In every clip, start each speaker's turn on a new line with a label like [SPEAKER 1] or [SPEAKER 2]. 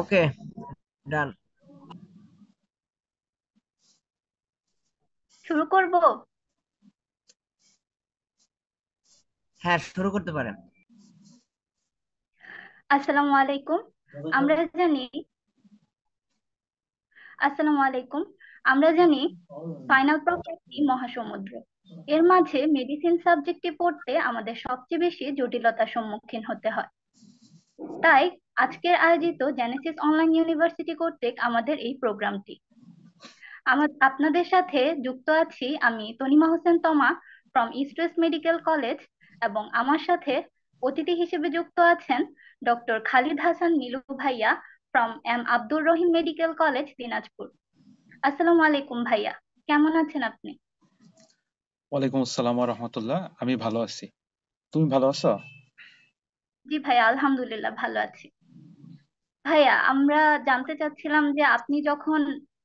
[SPEAKER 1] ওকে ডান।
[SPEAKER 2] শুরু করব?
[SPEAKER 1] হ্যাঁ শুরু করতে পারেন।
[SPEAKER 2] আসসালামু আলাইকুম। আমরা জানি আসসালামু আলাইকুম। আমরা জানি ফাইনাল প্রপার্টি মহাসমুদ্র। এর মাঝে মেডিসিন সাবজেক্টটি পড়তে আমাদের সবচেয়ে বেশি জটিলতার সম্মুখীন হতে হয়। তাই আজকের আয়োজিত জেনেসিস অনলাইন ইউনিভার্সিটি কর্তৃক আমাদের এই প্রোগ্রামটি। আমার আপনাদের সাথে যুক্ত আছি আমি Tanima Hossain Toma from East West medical college এবং আমার সাথে অতিথি হিসেবে যুক্ত আছেন ডক্টর খালিদ হাসান মিলু ভাইয়া from M Abdur Rahim medical college Dinajpur. আসসালামু আলাইকুম ভাইয়া কেমন আছেন আপনি?
[SPEAKER 3] ওয়ালাইকুম আসসালাম রহমতুল্লাহ আমি ভালো আছি। তুমি ভালো আছো?
[SPEAKER 2] জি ভাইয়া আলহামদুলিল্লাহ ভালো আছি। ভাইয়া, আমরা জানতে চাচ্ছিলাম যে আপনি যখন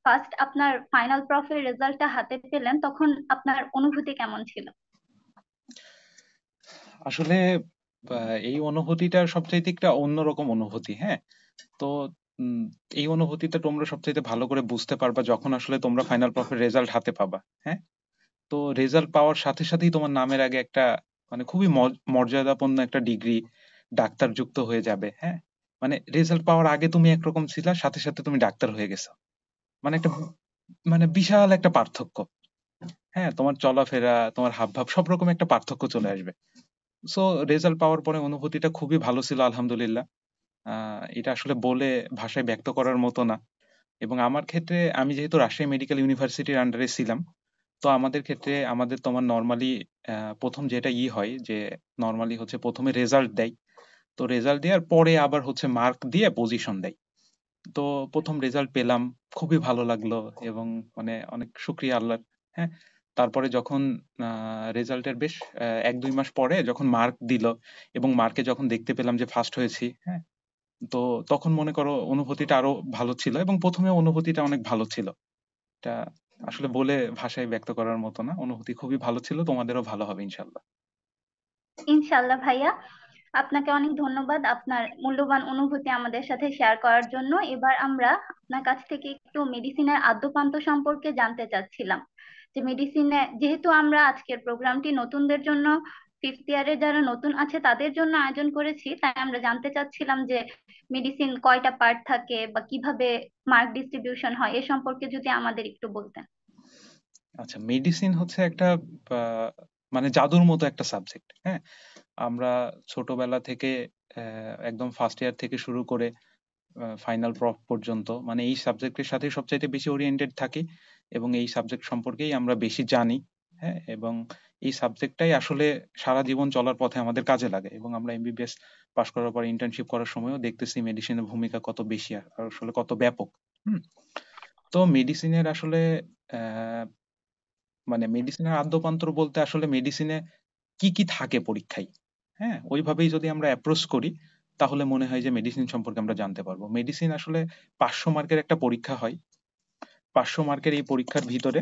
[SPEAKER 2] ফার্স্ট আপনার ফাইনাল প্রফের রেজাল্টটা হাতে পেলেন, তখন আপনার অনুভূতি কেমন ছিল?
[SPEAKER 3] আসলে এই অনুভূতিটা সবচাইতে একটা অন্যরকম অনুভূতি হ্যাঁ? তো এই অনুভূতিটা তোমরা সবচাইতে ভালো করে বুঝতে পারবা যখন আসলে তোমরা ফাইনাল প্রফের রেজাল্ট হাতে পাবা হ্যাঁ? তো রেজাল্ট পাওয়ার সাথে সাথেই তোমার নামের আগে একটা মানে খুবই মর্যাদাপূর্ণ একটা ডিগ্রি ডাক্তার যুক্ত হয়ে যাবে হ্যাঁ? মানে রেজাল্ট পাওয়ার আগে তুমি একরকম ছিলা সাথে সাথে তুমি ডাক্তার হয়ে গেছো। মানে একটা মানে বিশাল একটা পার্থক্য। হ্যাঁ তোমার চলাফেরা তোমার হাবভাব সব রকম একটা পার্থক্য চলে আসবে। সো রেজাল্ট পাওয়ার পরে অনুভূতিটা খুবই ভালো ছিল আলহামদুলিল্লাহ। এটা আসলে বলে ভাষায় ব্যক্ত করার মতো না। এবং আমার ক্ষেত্রে আমি যেহেতু রাজশাহী মেডিকেল ইউনিভার্সিটির আন্ডারে ছিলাম তো আমাদের ক্ষেত্রে আমাদের তোমার নর্মালি প্রথম যেটা ই হয় যে নর্মালি হচ্ছে প্রথমে রেজাল্ট দেয়। তো রেজাল্ট দেওয়ার পরে আবার হচ্ছে মার্ক দিয়ে পজিশন দেয়। তো প্রথম রেজাল্ট পেলাম, খুবই ভালো লাগল এবং মানে অনেক শুক্রিয়া আল্লাহর হ্যাঁ? তারপরে যখন রেজাল্টের বেশ এক দুই মাস পরে যখন মার্ক দিল এবং মার্কে যখন দেখতে পেলাম যে ফার্স্ট হয়েছি হ্যাঁ? তো তখন মনে করো অনুভূতিটা আরও ভালো ছিল এবং প্রথমে অনুভূতিটা অনেক ভালো ছিল। এটা আসলে বলে ভাষায় ব্যক্ত করার মতো না। অনুভূতি খুবই ভালো ছিল, তোমাদেরও ভালো হবে ইনশাল্লাহ
[SPEAKER 2] ইনশাল্লাহ ভাইয়া। আপনাকে অনেক ধন্যবাদ আপনার মূল্যবান অনুভূতি আমাদের সাথে শেয়ার করার জন্য। এবার আমরা আপনার কাছ থেকে একটু মেডিসিনের আদ্যপান্ত সম্পর্কে জানতে চাচ্ছিলাম। যে মেডিসিনে যেহেতু আমরা আজকের প্রোগ্রামটি নতুনদের জন্য ফিফথ ইয়ারে যারা নতুন আছে তাদের জন্য আয়োজন করেছি, তাই আমরা জানতে চাচ্ছিলাম যে মেডিসিন কয়টা পার্ট থাকে বা কীভাবে মার্ক ডিস্ট্রিবিউশন হয়, এ সম্পর্কে যদি আমাদের একটু বলতেন।
[SPEAKER 3] আচ্ছা মেডিসিন হচ্ছে একটা মানে জাদুর মতো একটা সাবজেক্ট হ্যাঁ? আমরা ছোটবেলা থেকে একদম ফার্স্ট ইয়ার থেকে শুরু করে ফাইনাল প্রফ পর্যন্ত মানে এই সাবজেক্টের সাথে সবচাইতে বেশি ওরিয়েন্টেড থাকি এবং এই সাবজেক্ট সম্পর্কেই আমরা বেশি জানি হ্যাঁ? এবং এই সাবজেক্টটাই আসলে সারা জীবন চলার পথে আমাদের কাজে লাগে এবং আমরা এমবিবিএস পাশ করার পর ইন্টার্নশিপ করার সময়ও দেখতেছি মেডিসিনের ভূমিকা কত বেশি আর আসলে কত ব্যাপক, হুম? তো মেডিসিনের আসলে মানে মেডিসিনের আদ্যপান্তর বলতে আসলে মেডিসিনে কি কি থাকে পরীক্ষায়? হ্যাঁ ওইভাবেই যদি আমরা অ্যাপ্রোচ করি, তাহলে মনে হয় যে মেডিসিন সম্পর্কে আমরা জানতে পারব। মেডিসিন আসলে পাঁচশো মার্কের একটা পরীক্ষা হয়। পাঁচশো মার্কের এই পরীক্ষার ভিতরে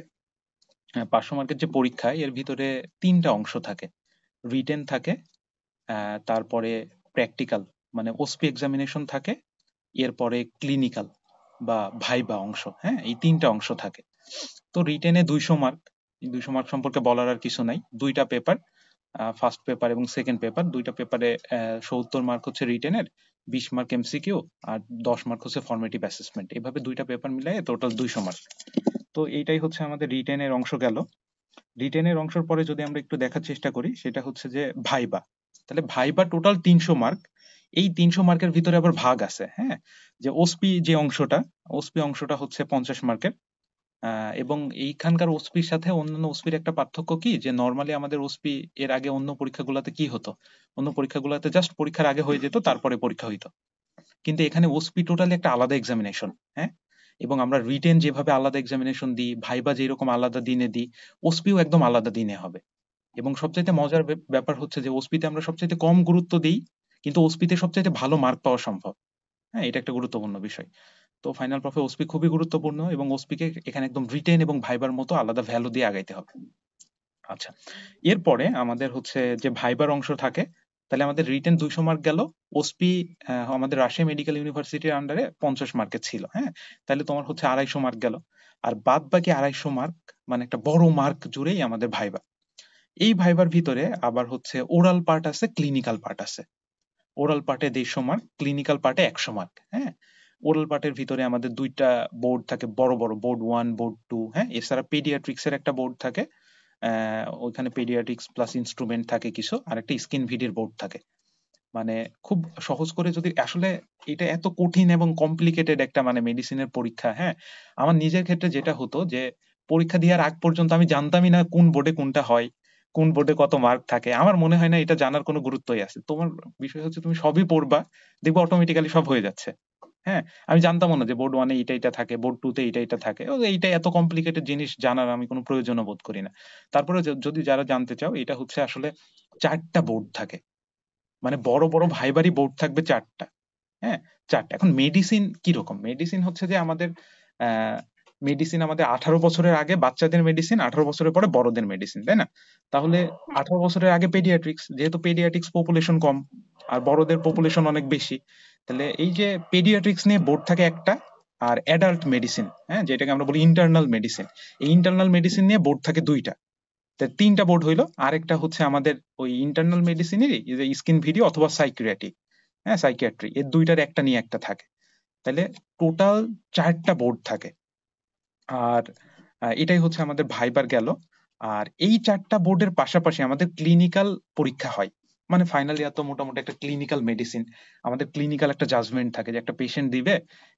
[SPEAKER 3] পাঁচশো মার্কের যে পরীক্ষা, এর ভিতরে তিনটা অংশ থাকে। রিটেন থাকে তারপরে প্র্যাকটিক্যাল মানে ওসপি এক্সামিনেশন থাকে, এরপরে ক্লিনিক্যাল বা ভাইবা অংশ হ্যাঁ এই তিনটা অংশ থাকে। তো রিটেনে দুইশো মার্ক দুইশো মার্ক সম্পর্কে বলার আর কিছু নাই। দুইটা পেপার ফার্স্ট পেপার এবং সেকেন্ড পেপার দুইটা পেপারে সত্তর মার্ক হচ্ছে রিটেনের বিশ মার্ক এমসিকিউ আর দশ মার্ক হচ্ছে ফর্মেটিভ অ্যাসেসমেন্ট এভাবে দুইটা পেপার মিলাই টোটাল দুইশো মার্ক তো এইটাই হচ্ছে আমাদের রিটেনের অংশ গেল। রিটেনের অংশের পরে যদি আমরা একটু দেখার চেষ্টা করি, সেটা হচ্ছে যে ভাইবা। তাহলে ভাইবা টোটাল তিনশো মার্ক এই তিনশো মার্কের ভিতরে আবার ভাগ আছে হ্যাঁ? যে ওসপি যে অংশটা ওসপি অংশটা হচ্ছে পঞ্চাশ মার্কের এবং এইখানকার ওসপির সাথে অন্যান্য ওসপির একটা পার্থক্য কি? যে নর্মালি আমাদের ওসপি এর আগে অন্য পরীক্ষাগুলোতে কি হতো? অন্য পরীক্ষাগুলোতে জাস্ট পরীক্ষার আগে হয়ে যেত, তারপরে পরীক্ষা হইতো। কিন্তু এখানে ওসপি টোটালি একটা আলাদা এক্সামিনেশন হ্যাঁ? এবং আমরা রিটেন যেভাবে আলাদা এক্সামিনেশন দিই, ভাইবা যেরকম আলাদা দিনে দিই, ওসপিও একদম আলাদা দিনে হবে। এবং সবচাইতে মজার ব্যাপার হচ্ছে যে ওসপিতে আমরা সবচাইতে কম গুরুত্ব দিই, কিন্তু ওসপিতে সবচাইতে ভালো মার্ক পাওয়া সম্ভব। হ্যাঁ এটা একটা গুরুত্বপূর্ণ বিষয়। তো ফাইনাল প্রফে ওসপি খুবই গুরুত্বপূর্ণ এবং ওসপিকে এখানে একদম রিটেন এবং ভাইবার মতো আলাদা ভ্যালু দিয়ে আগাইতে হবে। আচ্ছা এরপরে আমাদের হচ্ছে যে ভাইবার অংশ থাকে, তাহলে আমাদের রিটেন দুইশো মার্ক গেল ওসপি আমাদের রাজশাহী মেডিকেল ইউনিভার্সিটির আন্ডারে পঞ্চাশ মার্কের ছিল হ্যাঁ? তাহলে তোমার হচ্ছে আড়াইশো মার্ক গেল। আর বাদ বাকি আড়াইশো মার্ক মানে একটা বড় মার্ক জুড়েই আমাদের ভাইবা এই ভাইবার ভিতরে আবার হচ্ছে ওরাল পার্ট আছে ক্লিনিক্যাল পার্ট আছে। ওরাল পার্টে দেড়শো মার্ক ক্লিনিক্যাল পার্টে একশো মার্ক হ্যাঁ? ওরাল পার্টের ভিতরে আমাদের দুইটা বোর্ড থাকে, বড় বড় বোর্ড ওয়ান বোর্ড টু হ্যাঁ? এছাড়া পেডিয়াট্রিক্স এর একটা বোর্ড থাকে ওইখানে পেডিয়াট্রিক্স প্লাস ইনস্ট্রুমেন্ট থাকে কিছু, আর একটা স্কিন ভিডির বোর্ড থাকে। মানে খুব সহজ করে যদি, আসলে এটা এত কঠিন এবং কমপ্লিকেটেড একটা মানে মেডিসিনের পরীক্ষা হ্যাঁ? আমার নিজের ক্ষেত্রে যেটা হতো যে, পরীক্ষা দেওয়ার আগ পর্যন্ত আমি জানতামই না কোন বোর্ডে কোনটা হয়, কোন বোর্ডে কত মার্ক থাকে। আমার মনে হয় না এটা জানার কোনো গুরুত্বই আছে। তোমার বিষয় হচ্ছে তুমি সবই পড়বা, দেখবে অটোমেটিক্যালি সব হয়ে যাচ্ছে। হ্যাঁ আমি জানতাম না যে বোর্ড ওয়ানে এইটা এটা থাকে বোর্ড টু তে এইটা এটা থাকে। ও এইটা এত কমপ্লিকেটেড জিনিস জানার আমি কোনো প্রয়োজন বোধ করি না। তারপরে যদি যারা জানতে চাও, এটা হচ্ছে আসলে চারটা বোর্ড থাকে। মানে বড় বড় ভাইবারই বোর্ড থাকবে চারটা। হ্যাঁ চারটা। এখন মেডিসিন কি রকম মেডিসিন হচ্ছে যে আমাদের মেডিসিন আমাদের আঠারো বছরের আগে বাচ্চাদের মেডিসিন আঠারো বছরের পরে বড়দের মেডিসিন তাই না? তাহলে আঠারো বছরের আগে পেডিয়াট্রিক্স যেহেতু পেডিয়াট্রিক্স পপুলেশন কম, আর বড়দের পপুলেশন অনেক বেশি তাহলে এই যে পেডিয়াট্রিক্স নিয়ে বোর্ড থাকে একটা, আর অ্যাডাল্ট মেডিসিন হ্যাঁ যেটাকে আমরা বলি ইন্টারনাল মেডিসিন এই ইন্টারনাল মেডিসিন নিয়ে বোর্ড থাকে দুইটা। তিনটা বোর্ড হইল, আরেকটা হচ্ছে আমাদের ওই ইন্টারনাল মেডিসিনেরই যে স্কিন ভিডিও অথবা সাইকিয়াট্রি হ্যাঁ সাইকিয়াট্রি এর দুইটার একটা নিয়ে একটা থাকে। তাহলে টোটাল চারটা বোর্ড থাকে। আর এটাই হচ্ছে আমাদের ভাইবার গেল। আর এই চারটা বোর্ডের পাশাপাশি আমাদের ক্লিনিক্যাল পরীক্ষা হয়। মানে ফাইনাল ইয়ার তো মোটামুটি একটা ক্লিনিক্যাল মেডিসিন আমাদের ক্লিনিক্যাল একটা জাজমেন্ট থাকে যে একটা পেশেন্ট দিবে,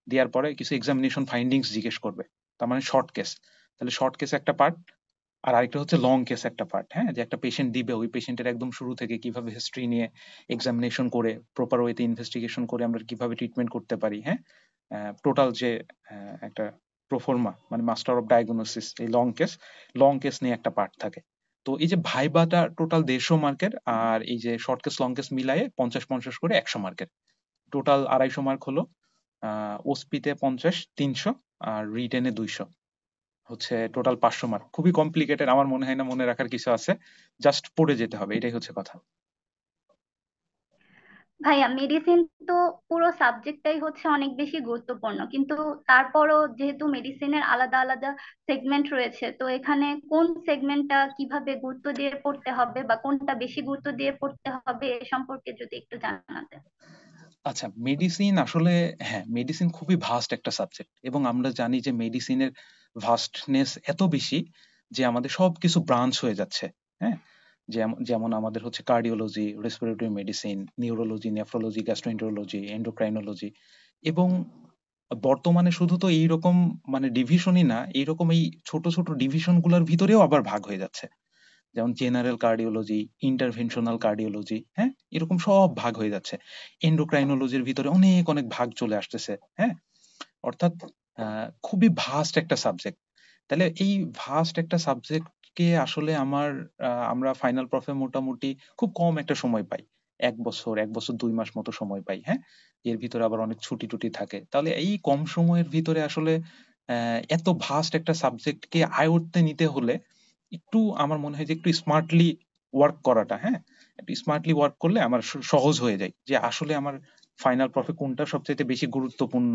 [SPEAKER 3] দেওয়ার পরে কিছু এক্সামিনেশন ফাইন্ডিংস জিজ্ঞেস করবে। তার মানে শর্ট কেস তাহলে শর্ট কেস একটা পার্ট আর আরেকটা হচ্ছে লং কেস একটা পার্ট হ্যাঁ? যে একটা পেশেন্ট দিবে, ওই পেশেন্টের একদম শুরু থেকে কীভাবে হিস্ট্রি নিয়ে এক্সামিনেশন করে প্রপার ওয়েতে ইনভেস্টিগেশন করে আমরা কীভাবে ট্রিটমেন্ট করতে পারি হ্যাঁ? টোটাল যে একটা প্রোফর্মা মানে মাস্টার অফ ডায়াগনোসিস এই লং কেস লং কেস নিয়ে একটা পার্ট থাকে। তো এই যে ভাইবাটা টোটাল দেড়শো মার্কের আর এই যে শর্টকেস লংকেস মিলায়ে পঞ্চাশ পঞ্চাশ করে একশো মার্কের টোটাল আড়াইশো মার্ক হলো ওসপিতে পঞ্চাশ, তিনশো আর রিটেনে দুইশো। হচ্ছে টোটাল পাঁচশো মার্ক খুবই কমপ্লিকেটেড আমার মনে হয় না মনে রাখার কিছু আছে। জাস্ট পড়ে যেতে হবে, এটাই হচ্ছে কথা।
[SPEAKER 2] ভাইয়া মেডিসিন তো পুরো সাবজেক্টটাই হচ্ছে অনেক বেশি গুরুত্বপূর্ণ। কিন্তু তারপরও যেহেতু মেডিসিনের আলাদা আলাদা সেগমেন্ট রয়েছে, তো এখানে কোন সেগমেন্টটা কীভাবে গুরুত্ব দিয়ে পড়তে হবে বা কোনটা বেশি গুরুত্ব দিয়ে পড়তে হবে এ সম্পর্কে যদি একটু জানাতেন।
[SPEAKER 3] আচ্ছা মেডিসিন আসলে হ্যাঁ মেডিসিন খুবই ভাস্ট একটা সাবজেক্ট এবং আমরা জানি যে মেডিসিনের ভাস্টনেস এত বেশি যে আমাদের সবকিছু ব্রাঞ্চ হয়ে যাচ্ছে হ্যাঁ? যেমন আমাদের হচ্ছে cardiology respiratory medicine neurology nephrology gastroenterology endocrinology এবং বর্তমানে শুধু তো এইরকম মানে ডিভিশনই না, এইরকম এই ছোট ছোট ডিভিশনগুলোর ভিতরেও আবার ভাগ হয়ে যাচ্ছে। যেমন জেনারেল কার্ডিওলজি ইন্টারভেনশনাল কার্ডিওলজি হ্যাঁ? এরকম সব ভাগ হয়ে যাচ্ছে। এন্ডোক্রাইনোলজির ভিতরে অনেক অনেক ভাগ চলে আসতেছে হ্যাঁ? অর্থাৎ খুবই ভাস্ট একটা সাবজেক্ট তাহলে এই ভাস্ট একটা সাবজেক্টকে আসলে আমার আমরা ফাইনাল প্রফে মোটামুটি খুব কম একটা সময় পাই। এক বছর এক বছর দুই মাস মতো সময় পাই হ্যাঁ? এর ভিতরে আবার অনেক ছুটি টুটি থাকে। তাহলে এই কম সময়ের ভিতরে আসলে এত ভাস্ট একটা সাবজেক্টকে আয়ত্তে নিতে হলে একটু আমার মনে হয় যে একটু স্মার্টলি ওয়ার্ক করাটা হ্যাঁ? একটু স্মার্টলি ওয়ার্ক করলে আমার সহজ হয়ে যায় যে আসলে আমার ফাইনাল প্রফে কোনটা সবচাইতে বেশি গুরুত্বপূর্ণ?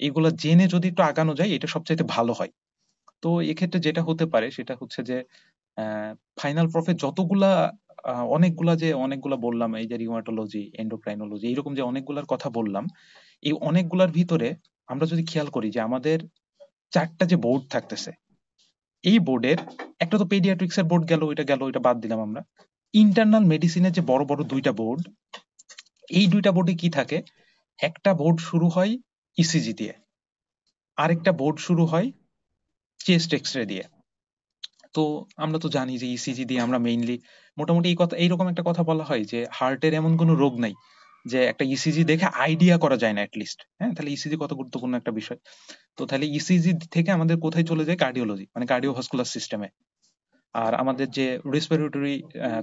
[SPEAKER 3] এগুলো জেনে যদি একটু আগানো যায়, এটা সবচাইতে ভালো হয়। তো এক্ষেত্রে যেটা হতে পারে সেটা হচ্ছে যে ফাইনাল প্রফে যতগুলা অনেকগুলা যে অনেকগুলা বললাম, এই যে রিউমাটোলজি এন্ডোক্রাইনোলজি এইরকম যে অনেকগুলার কথা বললাম, এই অনেকগুলার ভিতরে আমরা যদি খেয়াল করি যে আমাদের চারটা যে বোর্ড থাকতেছে, এই বোর্ডের একটা তো পেডিয়াট্রিক্স এর বোর্ড গেল, ওইটা গেল, ওইটা বাদ দিলাম আমরা। ইন্টারনাল মেডিসিনের যে বড় বড় দুইটা বোর্ড এই দুইটা বোর্ডে কি থাকে? একটা বোর্ড শুরু হয় ইসিজি দিয়ে আরেকটা বোর্ড শুরু হয় চেস্ট এক্সরে দিয়ে। তো আমরা তো জানি যে ইসিজি দিয়ে আমরা মেইনলি মোটামুটি এই কথা, এইরকম একটা কথা বলা হয় যে হার্টের এমন কোনো রোগ নাই যে একটা ইসিজি দেখে আইডিয়া করা যায় না অ্যাটলিস্ট হ্যাঁ তাহলে ইসিজি কত গুরুত্বপূর্ণ একটা বিষয়। তো তাহলে ইসিজি থেকে আমাদের কোথায় চলে যায় কার্ডিওলজি মানে কার্ডিওভাস্কুলার সিস্টেমে আর আমাদের যে রেসপিরেটরি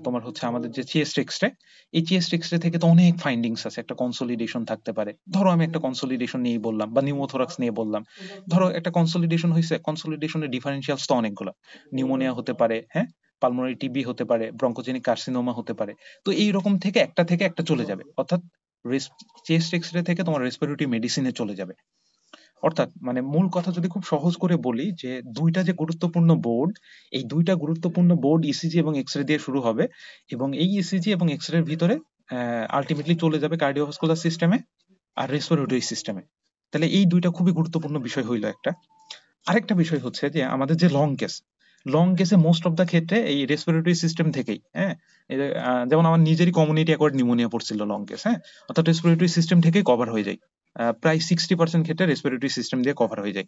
[SPEAKER 3] তোমার হচ্ছে আমাদের যে চেস্ট এক্সরে এই চেস্ট এক্সরে থেকে তো অনেক ফাইন্ডিংস আছে। একটা কনসোলিডেশন থাকতে পারে। ধরো আমি একটা কনসোলিডেশন নিয়ে বললাম বা নিউমোথোরাক্স নিয়ে বললাম। ধরো একটা কনসোলিডেশন হয়েছে কনসোলিডেশনের ডিফারেন্সিয়ালস তো অনেকগুলো। নিউমোনিয়া হতে পারে হ্যাঁ? পালমোনারি টিবি হতে পারে ব্রঙ্কোজেনিক কার্সিনোমা হতে পারে। তো এই রকম থেকে একটা থেকে একটা চলে যাবে। অর্থাৎ চেস্ট এক্সরে থেকে তোমার রেসপিরেটরি মেডিসিনে চলে যাবে। অর্থাৎ মানে মূল কথা যদি খুব সহজ করে বলি যে দুইটা যে গুরুত্বপূর্ণ বোর্ড এই দুইটা গুরুত্বপূর্ণ বোর্ড ইসিজি এবং এক্সরে দিয়ে শুরু হবে এবং এই ইসিজি এবং এক্সরে এর ভিতরে আলটিমেটলি চলে যাবে কার্ডিওভাস্কুলার সিস্টেমে আর রেসপিরেটরি সিস্টেমে তাহলে এই দুইটা খুবই গুরুত্বপূর্ণ বিষয় হইল একটা। আরেকটা বিষয় হচ্ছে যে আমাদের যে লং কেস লং কেসে মোস্ট অফ দা ক্ষেত্রে এই রেসপিরেটরি সিস্টেম থেকেই হ্যাঁ যেমন আমার নিজেরই কমিউনিটি অ্যাকোয়ার্ড নিউমোনিয়া পড়ছিল লং কেস হ্যাঁ অর্থাৎ রেসপিরেটরি সিস্টেম থেকেই কভার হয়ে যায়। প্রায় সিক্সটি পার্সেন্ট ক্ষেত্রে রেসপিরেটরি সিস্টেম দিয়ে কভার হয়ে যায়।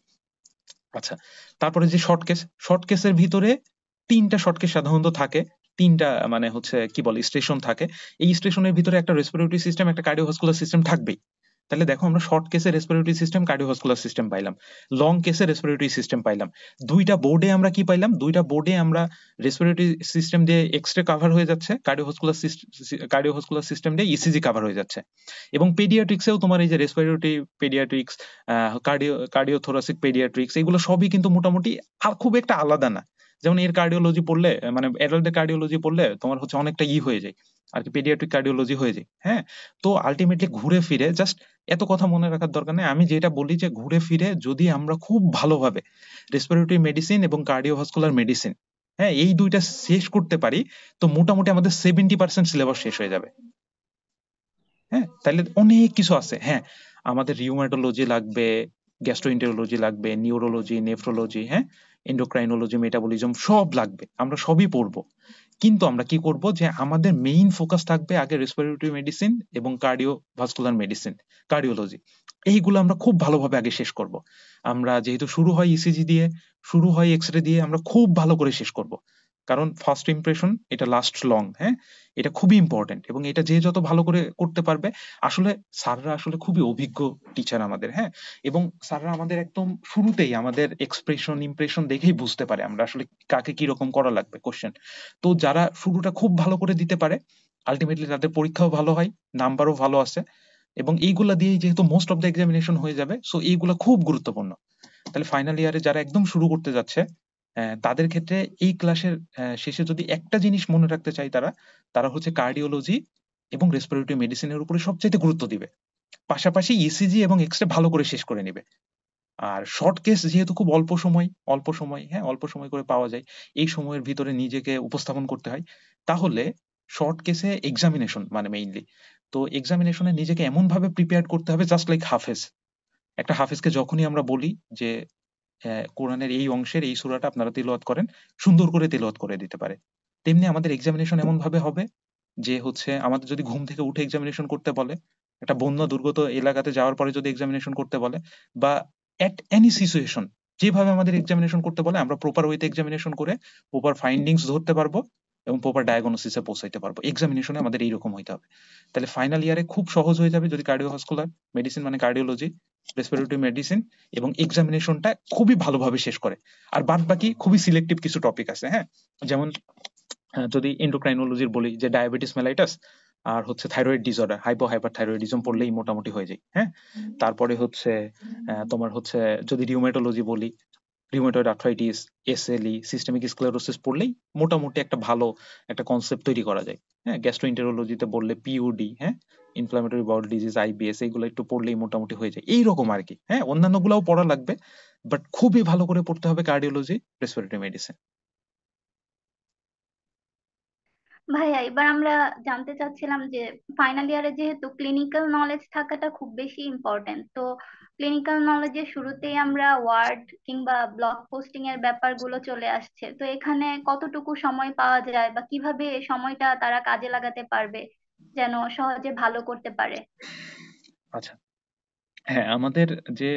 [SPEAKER 3] আচ্ছা তারপরে যে শর্ট কেস শর্ট কেসের ভিতরে তিনটা শর্ট কেস সাধারণত থাকে, তিনটা মানে হচ্ছে কি বলে স্টেশন থাকে। এই স্টেশনের ভিতরে একটা রেসপিরেটরি সিস্টেম একটা কার্ডিওভাস্কুলার সিস্টেম থাকবেই। তাহলে দেখো আমরা শর্ট কেসে রেসপিরেটরি সিস্টেম কার্ডিওভাস্কুলার সিস্টেম পাইলাম। লং কেসে রেসপিরেটরি সিস্টেম পাইলাম। দুইটা বোর্ডে আমরা কি পাইলাম? দুইটা বোর্ডে আমরা রেসপিরেটরি সিস্টেম দিয়ে এক্সরে কভার হয়ে যাচ্ছে কার্ডিওভাস্কুলার কার্ডিওভাস্কুলার সিস্টেম দিয়ে ইসিজি কভার হয়ে যাচ্ছে। এবং পেডিয়াট্রিক্সেও তোমার এই যে respiratory paediatrics cardio cardiothoracic paediatrics এগুলো সবই কিন্তু মোটামুটি আর খুব একটা আলাদা না। যেমন এর কার্ডিওলজি পড়লে মানে অ্যাডাল্টের কার্ডিওলজি পড়লে তোমার হচ্ছে অনেকটা ই হয়ে যায়। আর কি পেডিয়াট্রিক কার্ডিওলজি হয়ে যায় হ্যাঁ? তো আলটিমেটলি ঘুরে ফিরে জাস্ট এত কথা মনে রাখার দরকার নেই। আমি যেটা বলি যে ঘুরে ফিরে যদি আমরা খুব ভালোভাবে রেসপিরেটরি মেডিসিন এবং কার্ডিওভাস্কুলার মেডিসিন হ্যাঁ এই দুইটা শেষ করতে পারি, তো মোটামুটি আমাদের সেভেন্টি পার্সেন্ট সিলেবাস শেষ হয়ে যাবে। হ্যাঁ তাহলে অনেক কিছু আছে। হ্যাঁ আমাদের রিউম্যাটোলজি লাগবে গ্যাস্ট্রোইন্টারোলজি লাগবে নিউরোলজি নেফ্রোলজি হ্যাঁ এন্ডোক্রাইনোলজি মেটাবলিজম সব লাগবে। আমরা সবই পড়ব। কিন্তু আমরা কি করব যে আমাদের মেইন ফোকাস থাকবে আগে রেসপিরেটরি মেডিসিন এবং কার্ডিও ভাস্কুলার মেডিসিন কার্ডিওলজি এইগুলো আমরা খুব ভালোভাবে আগে শেষ করব। আমরা যেহেতু শুরু হয় ইসিজি দিয়ে, শুরু হয় এক্স রে দিয়ে, আমরা খুব ভালো করে শেষ করব। কারণ ফার্স্ট ইমপ্রেশন এটা লাস্ট লং হ্যাঁ? এটা খুবই ইম্পর্টেন্ট এবং এটা যে যত ভালো করে করতে পারবে, আসলে স্যাররা আসলে খুবই অভিজ্ঞ টিচার আমাদের হ্যাঁ? এবং স্যাররা আমাদের একদম শুরুতেই আমাদের এক্সপ্রেশন ইমপ্রেশন দেখেই বুঝতে পারে আমরা আসলে কাকে কি রকম করা লাগবে কোশ্চেন তো যারা শুরুটা খুব ভালো করে দিতে পারে আলটিমেটলি তাদের পরীক্ষাও ভালো হয় নাম্বারও ভালো আসে এবং এইগুলা দিয়েই যেহেতু মোস্ট অফ দ্য এক্সামিনেশন হয়ে যাবে সো এইগুলা খুব গুরুত্বপূর্ণ। তাহলে ফাইনাল ইয়ারে যারা একদম শুরু করতে যাচ্ছে তাদের ক্ষেত্রে এই ক্লাসের শেষে যদি একটা জিনিস মনে রাখতে চাই তারা তারা হচ্ছে কার্ডিওলজি এবং রেসপিরেটরি মেডিসিনের উপরে সবচেয়ে গুরুত্ব দিবে। পাশাপাশি ইসিজি এবং এক্সরে ভালো করে শেষ করে নেবে। আর শর্ট কেস যেহেতু খুব অল্প সময় অল্প সময় হ্যাঁ অল্প সময় করে পাওয়া যায়, এই সময়ের ভিতরে নিজেকে উপস্থাপন করতে হয়, তাহলে শর্ট কেসে এক্সামিনেশন মানে মেইনলি তো এক্সামিনেশনে নিজেকে এমন ভাবে প্রিপেয়ার করতে হবে জাস্ট লাইক হাফেজ একটা হাফেজকে যখনই আমরা বলি যে কোরআনের এই অংশের এই সুরাটা আপনারা তেলাওয়াত করেন, সুন্দর করে তেলাওয়াত করে দিতে পারে। তেমনি আমাদের এক্সামিনেশন এমন ভাবে হবে যে হচ্ছে আমাদের যদি ঘুম থেকে উঠে এক্সামিনেশন করতে বলে, একটা বন্যা দুর্গত এলাকাতে যাওয়ার পরে যদি এক্সামিনেশন করতে বলে, বা এট এনি সিচুয়েশন যেভাবে আমাদের এক্সামিনেশন করতে বলে, আমরা প্রপার ওয়েতে এক্সামিনেশন করে প্রপার ফাইন্ডিংস ধরতে পারব এবং প্রপার ডায়াগনোসিসে পৌঁছাইতে পারব। এক্সামিনেশনে আমাদের এইরকম হইতে হবে। তাহলে ফাইনাল ইয়ারে খুব সহজ হয়ে যাবে যদি কার্ডিও কার্ডিওভাস্কুলার মেডিসিন মানে কার্ডিওলজি রেসপিরেটরি মেডিসিন এবং এক্সামিনেশনটা খুবই ভালোভাবে শেষ করে। আর বাদ বাকি খুবই সিলেক্টিভ কিছু টপিক আছে হ্যাঁ? যেমন যদি এন্ডোক্রাইনোলজির বলি যে ডায়াবেটিস মেলাইটাস আর হচ্ছে thyroid disorder hypo hyper thyroidism পড়লেই মোটামুটি হয়ে যায় হ্যাঁ? তারপরে হচ্ছে তোমার হচ্ছে যদি রিউমেটোলজি বলি rheumatoid arthritis SLE systemic sclerosis পড়লেই মোটামুটি একটা ভালো একটা কনসেপ্ট তৈরি করা যায়। হ্যাঁ গ্যাস্ট্রোইন্টারোলজিতে বললে পিউডি হ্যাঁ ইনফ্লামেটরি বাউল ডিজিজ আইবিএস এইগুলো একটু পড়লেই মোটামুটি হয়ে যায়। এইরকম আর কি হ্যাঁ অন্যান্য গুলাও পড়া লাগবে বাট খুবই ভালো করে পড়তে হবে কার্ডিওলজি রেসপিরেটরি মেডিসিন
[SPEAKER 2] ভাইয়া, এবার আমরা জানতে চাচ্ছিলাম যে ফাইনাল ইয়ারে যেহেতু ক্লিনিক্যাল নলেজ থাকাটা খুব বেশি ইম্পর্টেন্ট তো ক্লিনিক্যাল নলেজের শুরুতেই আমরা ওয়ার্ড কিংবা ব্লগ পোস্টিং এর ব্যাপারগুলো চলে আসছে। তো এখানে কতটুকু সময় পাওয়া যায় বা কীভাবে সময়টা তারা কাজে লাগাতে পারবে যেন সহজে ভালো করতে পারে?
[SPEAKER 3] আচ্ছা হ্যাঁ আমাদের যে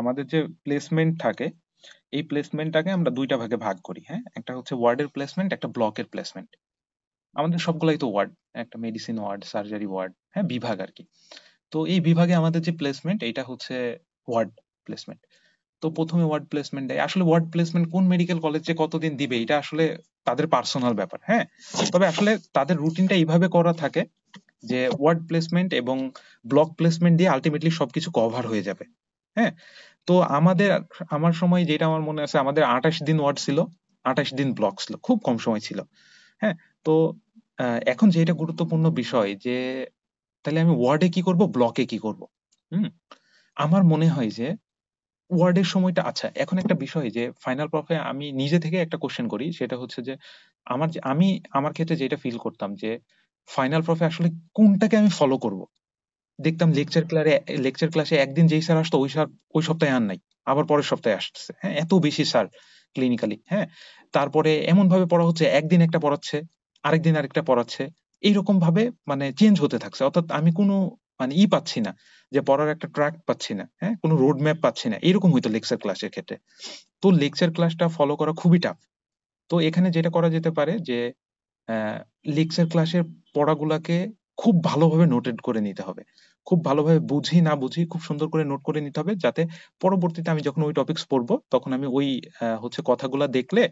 [SPEAKER 3] আমাদের যে প্লেসমেন্ট থাকে, এই প্লেসমেন্টটাকে আমরা দুইটা ভাগে ভাগ করি হ্যাঁ? একটা হচ্ছে ওয়ার্ডের প্লেসমেন্ট একটা ব্লকের প্লেসমেন্ট আমাদের সবগুলাই তো ওয়ার্ড একটা মেডিসিন ওয়ার্ড সার্জারি ওয়ার্ড হ্যাঁ বিভাগ আর কি। তো এই বিভাগে আমাদের যে প্লেসমেন্ট এটা হচ্ছে ওয়ার্ড প্লেসমেন্ট তো প্রথমে ওয়ার্ড প্লেসমেন্ট দেয়। আসলে ওয়ার্ড প্লেসমেন্ট কোন মেডিকেল কলেজে কতদিন দিবে, এটা আসলে তাদের পার্সোনাল ব্যাপার হ্যাঁ? তবে আসলে তাদের রুটিনটা এইভাবে করা থাকে যে ওয়ার্ড প্লেসমেন্ট এবং ব্লক প্লেসমেন্ট দিয়ে আলটিমেটলি সবকিছু কভার হয়ে যাবে হ্যাঁ? তো আমাদের, আমার সময় যেটা আমার মনে আছে, আমাদের আঠাশ দিন ওয়ার্ড ছিল, আঠাশ দিন ব্লক ছিল, খুব কম সময় ছিল হ্যাঁ? তো এখন যেটা গুরুত্বপূর্ণ বিষয় যে, তাহলে আমি ওয়ার্ডে কি করব ব্লকে কি করব? হুম? আমার মনে হয় যে ওয়ার্ডের সময়টা আচ্ছা এখন একটা বিষয় যে ফাইনাল প্রফে আমি নিজে থেকে একটা কোশ্চেন করি, সেটা হচ্ছে যে, আমার যে, আমি আমার ক্ষেত্রে যেটা ফিল করতাম যে ফাইনাল প্রফে আসলে কোনটাকে আমি ফলো করব? দেখতাম লেকচার ক্লাসে লেকচার ক্লাসে একদিন যেই স্যার আসতো, ওই স্যার ওই সপ্তাহে আর নাই, আবার পরের সপ্তাহে আসছে হ্যাঁ এত বেশি স্যার ক্লিনিক্যালি হ্যাঁ? তারপরে এমন ভাবে পড়া হচ্ছে, একদিন একটা পড়াচ্ছে আরেকদিন আরেকটা পড়াচ্ছে। এইরকম ভাবে মানে চেঞ্জ হতে থাকছে। অর্থাৎ আমি কোনো মানে ই পাচ্ছি না যে পড়ার একটা ট্র্যাক পাচ্ছি না হ্যাঁ? কোনো রোড ম্যাপ পাচ্ছি না। এরকম হইতো লেকচার ক্লাসের ক্ষেত্রে। তো লেকচার ক্লাসটা ফলো করা খুবই টাফ তো এখানে যেটা করা যেতে পারে যে লেকচার ক্লাসের পড়াগুলাকে খুব ভালোভাবে নোটেড করে নিতে হবে। খুব ভালোভাবে বুঝি না বুঝি খুব সুন্দর করে নোট করে নিতে হবে যাতে পরবর্তীতে আমি যখন ওই টপিকস পড়ব তখন আমি ওই হচ্ছে কথাগুলা দেখলে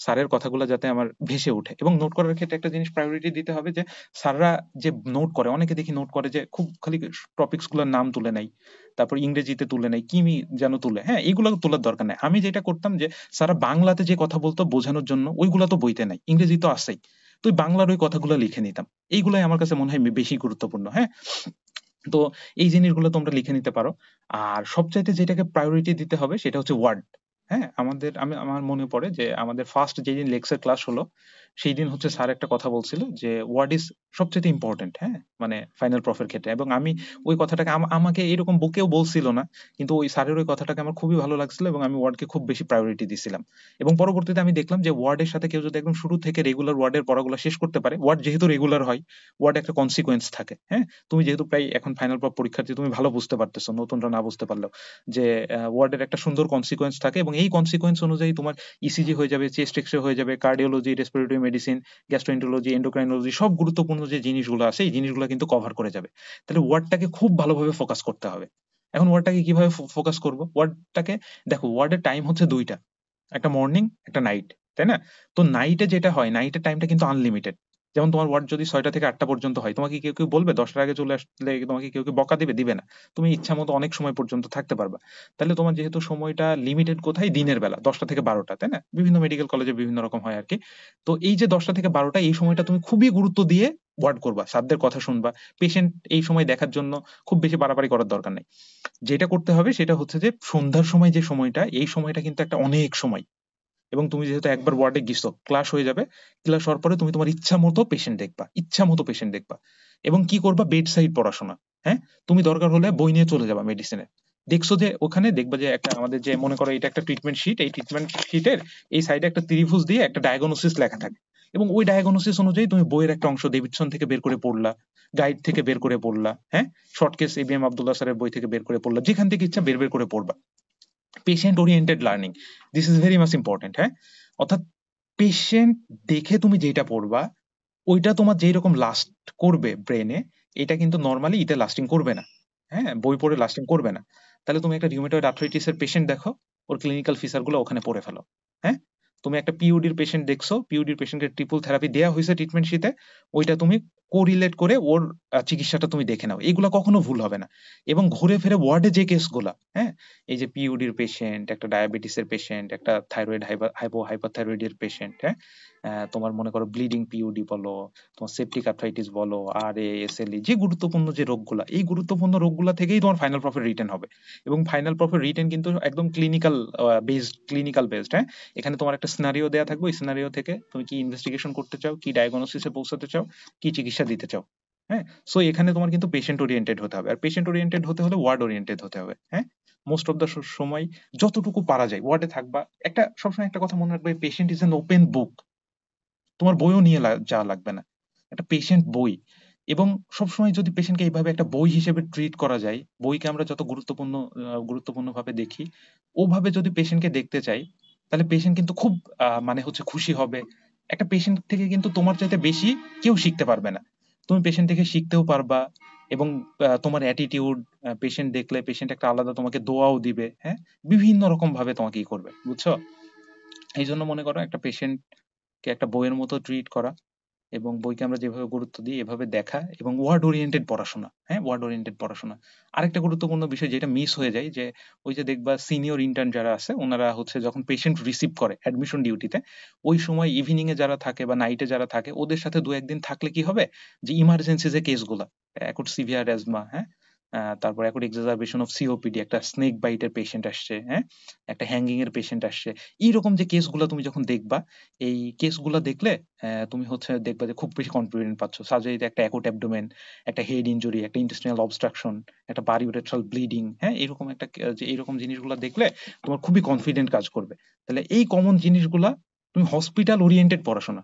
[SPEAKER 3] স্যারের কথাগুলো যাতে আমার ভেসে ওঠে এবং নোট করার ক্ষেত্রে একটা জিনিস প্রায়োরিটি দিতে হবে যে, স্যাররা যে নোট করে, অনেকে দেখি নোট করে যে খুব খালি টপিকসগুলোর নাম তুলে নেয়, তারপর ইংরেজিতে তুলে নেয়, কিমি যেন তুলে হ্যাঁ এইগুলো তোলার দরকার নেই। আমি যেটা করতাম যে স্যারা বাংলাতে যে কথা বলতো বোঝানোর জন্য, ওইগুলো তো বইতে নাই, ইংরেজি তো আসেই তো বাংলার ওই কথাগুলো লিখে নিতাম। এইগুলাই আমার কাছে মনে হয় বেশি গুরুত্বপূর্ণ হ্যাঁ? তো এই জিনিসগুলো তোমরা লিখে নিতে পারো। আর সবচাইতে যেটাকে প্রায়োরিটি দিতে হবে সেটা হচ্ছে ওয়ার্ড হ্যাঁ আমাদের আমি আমার মনে পড়ে যে আমাদের ফার্স্ট যেদিন লেকচার ক্লাস হলো সেই দিন হচ্ছে স্যার একটা কথা বলছিল যে ওয়ার্ড ইজ সবচেয়ে ইম্পর্টেন্ট হ্যাঁ মানে ফাইনাল প্রফের ক্ষেত্রে। এবং আমি ওই কথাটাকে আমাকে এরকম বুকেও বলছিল না কিন্তু ওই স্যারের ওই কথাটাকে আমার খুবই ভালো লাগছিল এবং আমি ওয়ার্ডকে খুব বেশি প্রায়োরিটি দিছিলাম। এবং পরবর্তীতে আমি দেখলাম যে ওয়ার্ডের সাথে কেউ যদি একদম শুরু থেকে রেগুলার ওয়ার্ডের পড়াগুলো শেষ করতে পারে ওয়ার্ড যেহেতু রেগুলার হয় ওয়ার্ড একটা কনসিকোয়েন্স থাকে হ্যাঁ। তুমি যেহেতু প্রায় এখন ফাইনাল পরীক্ষার্থী তুমি ভালো বুঝতে পারতেছো নতুনরা না বুঝতে পারলেও যে ওয়ার্ডের একটা সুন্দর কনসিকোয়েন্স থাকে এবং এই কনসিকোয়েন্স অনুযায়ী তোমার ইসিজি হয়ে যাবে চেস্ট এক্সরে হয়ে যাবে cardiology respiratory medicine gastroenterology endocrinology সব গুরুত্বপূর্ণ যে জিনিসগুলো আছে, এই জিনিসগুলো কিন্তু কভার করে যাবে। তাহলে ওয়ার্ডটাকে খুব ভালোভাবে ফোকাস করতে হবে। এখন ওয়ার্ডটাকে কীভাবে ফোকাস করব? ওয়ার্ডটাকে দেখো ওয়ার্ডের টাইম হচ্ছে দুইটা। একটা মর্নিং একটা নাইট তাই না? তো নাইটে যেটা হয় নাইটের টাইমটা কিন্তু আনলিমিটেড যেমন তোমার ওয়ার্ড যদি ছয়টা থেকে আটটা পর্যন্ত হয়, তোমাকে কেউ কেউ বলবে দশটার আগে চলে আসলে তোমাকে কেউ কেউ বকা দিবে দিবে না। তুমি ইচ্ছা মতো অনেক সময় পর্যন্ত থাকতে পারবা। তাহলে তোমার যেহেতু সময়টা লিমিটেড কোথায়? দিনের বেলা, দশটা থেকে বারোটা, তাই না? বিভিন্ন মেডিকেল কলেজে বিভিন্ন রকম হয় আর কি তো এই যে দশটা থেকে বারোটা, এই সময়টা তুমি খুবই গুরুত্ব দিয়ে ওয়ার্ড করবা, সাধ্যের কথা শুনবা। পেশেন্ট এই সময় দেখার জন্য খুব বেশি বাড়াবাড়ি করার দরকার নেই। যেটা করতে হবে সেটা হচ্ছে যে সন্ধ্যার সময় যে সময়টা, এই সময়টা কিন্তু একটা অনেক সময়। এবং তুমি যেহেতু একবার ওয়ার্ডে গেছো ক্লাস হয়ে যাবে ক্লাস হওয়ার পরে তুমি তোমার ইচ্ছা মতো পেশেন্ট দেখবা, ইচ্ছা মতো পেশেন্ট দেখবা। এবং কি করবা? বেড সাইড পড়াশোনা হ্যাঁ? তুমি দরকার হলে বই নিয়ে চলে যাবা মেডিসিনে দেখছ যে ওখানে দেখবা যে একটা আমাদের যে মনে করো এটা একটা ট্রিটমেন্ট শিট এই ট্রিটমেন্ট শিটের এই সাইডে একটা ত্রিভুজ দিয়ে একটা ডায়াগনোসিস লেখা থাকে। এবং ওই ডায়াগনোসিস অনুযায়ী তুমি বইয়ের একটা অংশ ডেভিডসন থেকে বের করে পড়লা গাইড থেকে বের করে পড়লা হ্যাঁ? শর্ট কেস এবিএম আব্দুল্লাহ স্যারের বই থেকে বের করে পড়লা, যেখান থেকে ইচ্ছা বের বের করে পড়বা। Patient oriented learning this is very much important হ্যাঁ? অর্থাৎ পেশেন্ট দেখে তুমি যেটা পড়বা, ওইটা তোমার যেই রকম লাস্ট করবে ব্রেনে এটা কিন্তু নর্মালি ইতে লাস্টিং করবে না হ্যাঁ? বই পড়ে লাস্টিং করবে না। তাহলে তুমি একটা রিউমেটয়েড আর্থ্রাইটিস এর পেশেন্ট দেখো, ওর ক্লিনিক্যাল ফিচারগুলো ওখানে পড়ে ফেলো হ্যাঁ? তুমি একটা পিউডির পেশেন্ট দেখছ পিউডির পেশেন্টকে ট্রিপল থেরাপি দেওয়া হয়েছে ট্রিটমেন্ট শীতে ওইটা তুমি কোরিলেট করে ওর চিকিৎসাটা তুমি দেখে নাও। এগুলো কখনো ভুল হবে না। এবং ঘুরে ফিরে ওয়ার্ডে যে কেসগুলা হ্যাঁ এই যে পিউডির পেশেন্ট একটা ডায়াবেটিস এর পেশেন্ট একটা থাইরয়েড হাইপো এর পেশেন্ট হ্যাঁ তোমার মনে করো ব্লিডিং পিউডি বলো, তোমার সেপটিক আর্থ্রাইটিস বলো আর এসএলই যে গুরুত্বপূর্ণ যে রোগগুলা, এই গুরুত্বপূর্ণ রোগগুলা থেকেই তোমার ফাইনাল প্রফিট রিটার্ন হবে। এবং ফাইনাল প্রফিট রিটার্ন কিন্তু একদম ক্লিনিক্যাল বেসড ক্লিনিক্যাল বেসড হ্যাঁ? এখানে তোমার একটা সিনারিও দেওয়া থাকবে, ওই সিনারিও থেকে তুমি কি ইনভেস্টিগেশন করতে চাও, কি ডায়াগনোসিসে পৌঁছাতে চাও, কি চিকিৎসা দিতে চাও হ্যাঁ? সো এখানে তোমার কিন্তু পেশেন্ট ওরিয়েন্টেড হতে হবে। আর পেশেন্ট ওরিয়েন্টেড হতে হলে ওয়ার্ড ওরিয়েন্টেড হতে হবে হ্যাঁ? মোস্ট অফ দ্য সময় যতটুকু পারা যায় ওয়ার্ডে থাকবা। একটা, সবসময় একটা কথা মনে রাখবে patient is an open book তোমার বইও নিয়ে যাওয়া লাগবে না। একটা পেশেন্ট বই। এবং সবসময় যদি পেশেন্টকে এইভাবে একটা বই হিসেবে ট্রিট করা যায়, বইকে আমরা যত গুরুত্বপূর্ণ গুরুত্বপূর্ণ ভাবে দেখি, ওভাবে যদি পেশেন্টকে দেখতে চাই, তাহলে পেশেন্ট কিন্তু খুব মানে হচ্ছে খুশি হবে। একটা পেশেন্ট থেকে কিন্তু তোমার চাইতে বেশি কেউ শিখতে পারবে না। তুমি পেশেন্ট থেকে শিখতেও পারবা এবং তোমার অ্যাটিটিউড পেশেন্ট দেখলে পেশেন্ট একটা আলাদা তোমাকে দোয়াও দিবে হ্যাঁ? বিভিন্ন রকম ভাবে তোমাকে ই করবে, বুঝছ? এই জন্য মনে করো একটা পেশেন্ট কে একটা বইয়ের মতো ট্রিট করা এবং বইকে আমরা যেভাবে গুরুত্ব দিই এভাবে দেখা এবং ওয়ার্ড ওরিয়েন্টেড পড়াশোনা হ্যাঁ? ওয়ার্ড ওরিয়েন্টেড পড়াশোনা। আরেকটা গুরুত্বপূর্ণ বিষয় যেটা মিস হয়ে যায় যে ওই যে দেখবা সিনিয়র ইন্টার্ন যারা আছে, ওনারা হচ্ছে যখন পেশেন্ট রিসিভ করে অ্যাডমিশন ডিউটিতে ওই সময় ইভিনিং এ যারা থাকে বা নাইটে যারা থাকে, ওদের সাথে দু একদিন থাকলে কি হবে? যে ইমার্জেন্সি যে কেসগুলা অ্যাকুট সিভিয়ার অ্যাজমা হ্যাঁ? তারপর অ্যাকুট এক্সাজারবেশন অফ সিওপিডি একটা স্নেক বাইটের পেশেন্ট আসছে হ্যাঁ? একটা হ্যাঙ্গিং এর পেশেন্ট আসছে। এইরকম যে কেসগুলো তুমি যখন দেখবা, এই কেসগুলো দেখলে তুমি হচ্ছে দেখবা যে খুব বেশি কনফিডেন্ট পাচ্ছ। সার্জারিতে একটা অ্যাকুট অ্যাবডোমেন একটা হেড ইনজুরি একটা ইন্টেস্টিনাল অবস্ট্রাকশন একটা বারিউরেট্রাল ব্লিডিং হ্যাঁ? এরকম একটা যে এইরকম জিনিসগুলো দেখলে তোমার খুবই কনফিডেন্ট কাজ করবে। তাহলে এই কমন জিনিসগুলা তুমি হসপিটাল ওরিয়েন্টেড পড়াশোনা।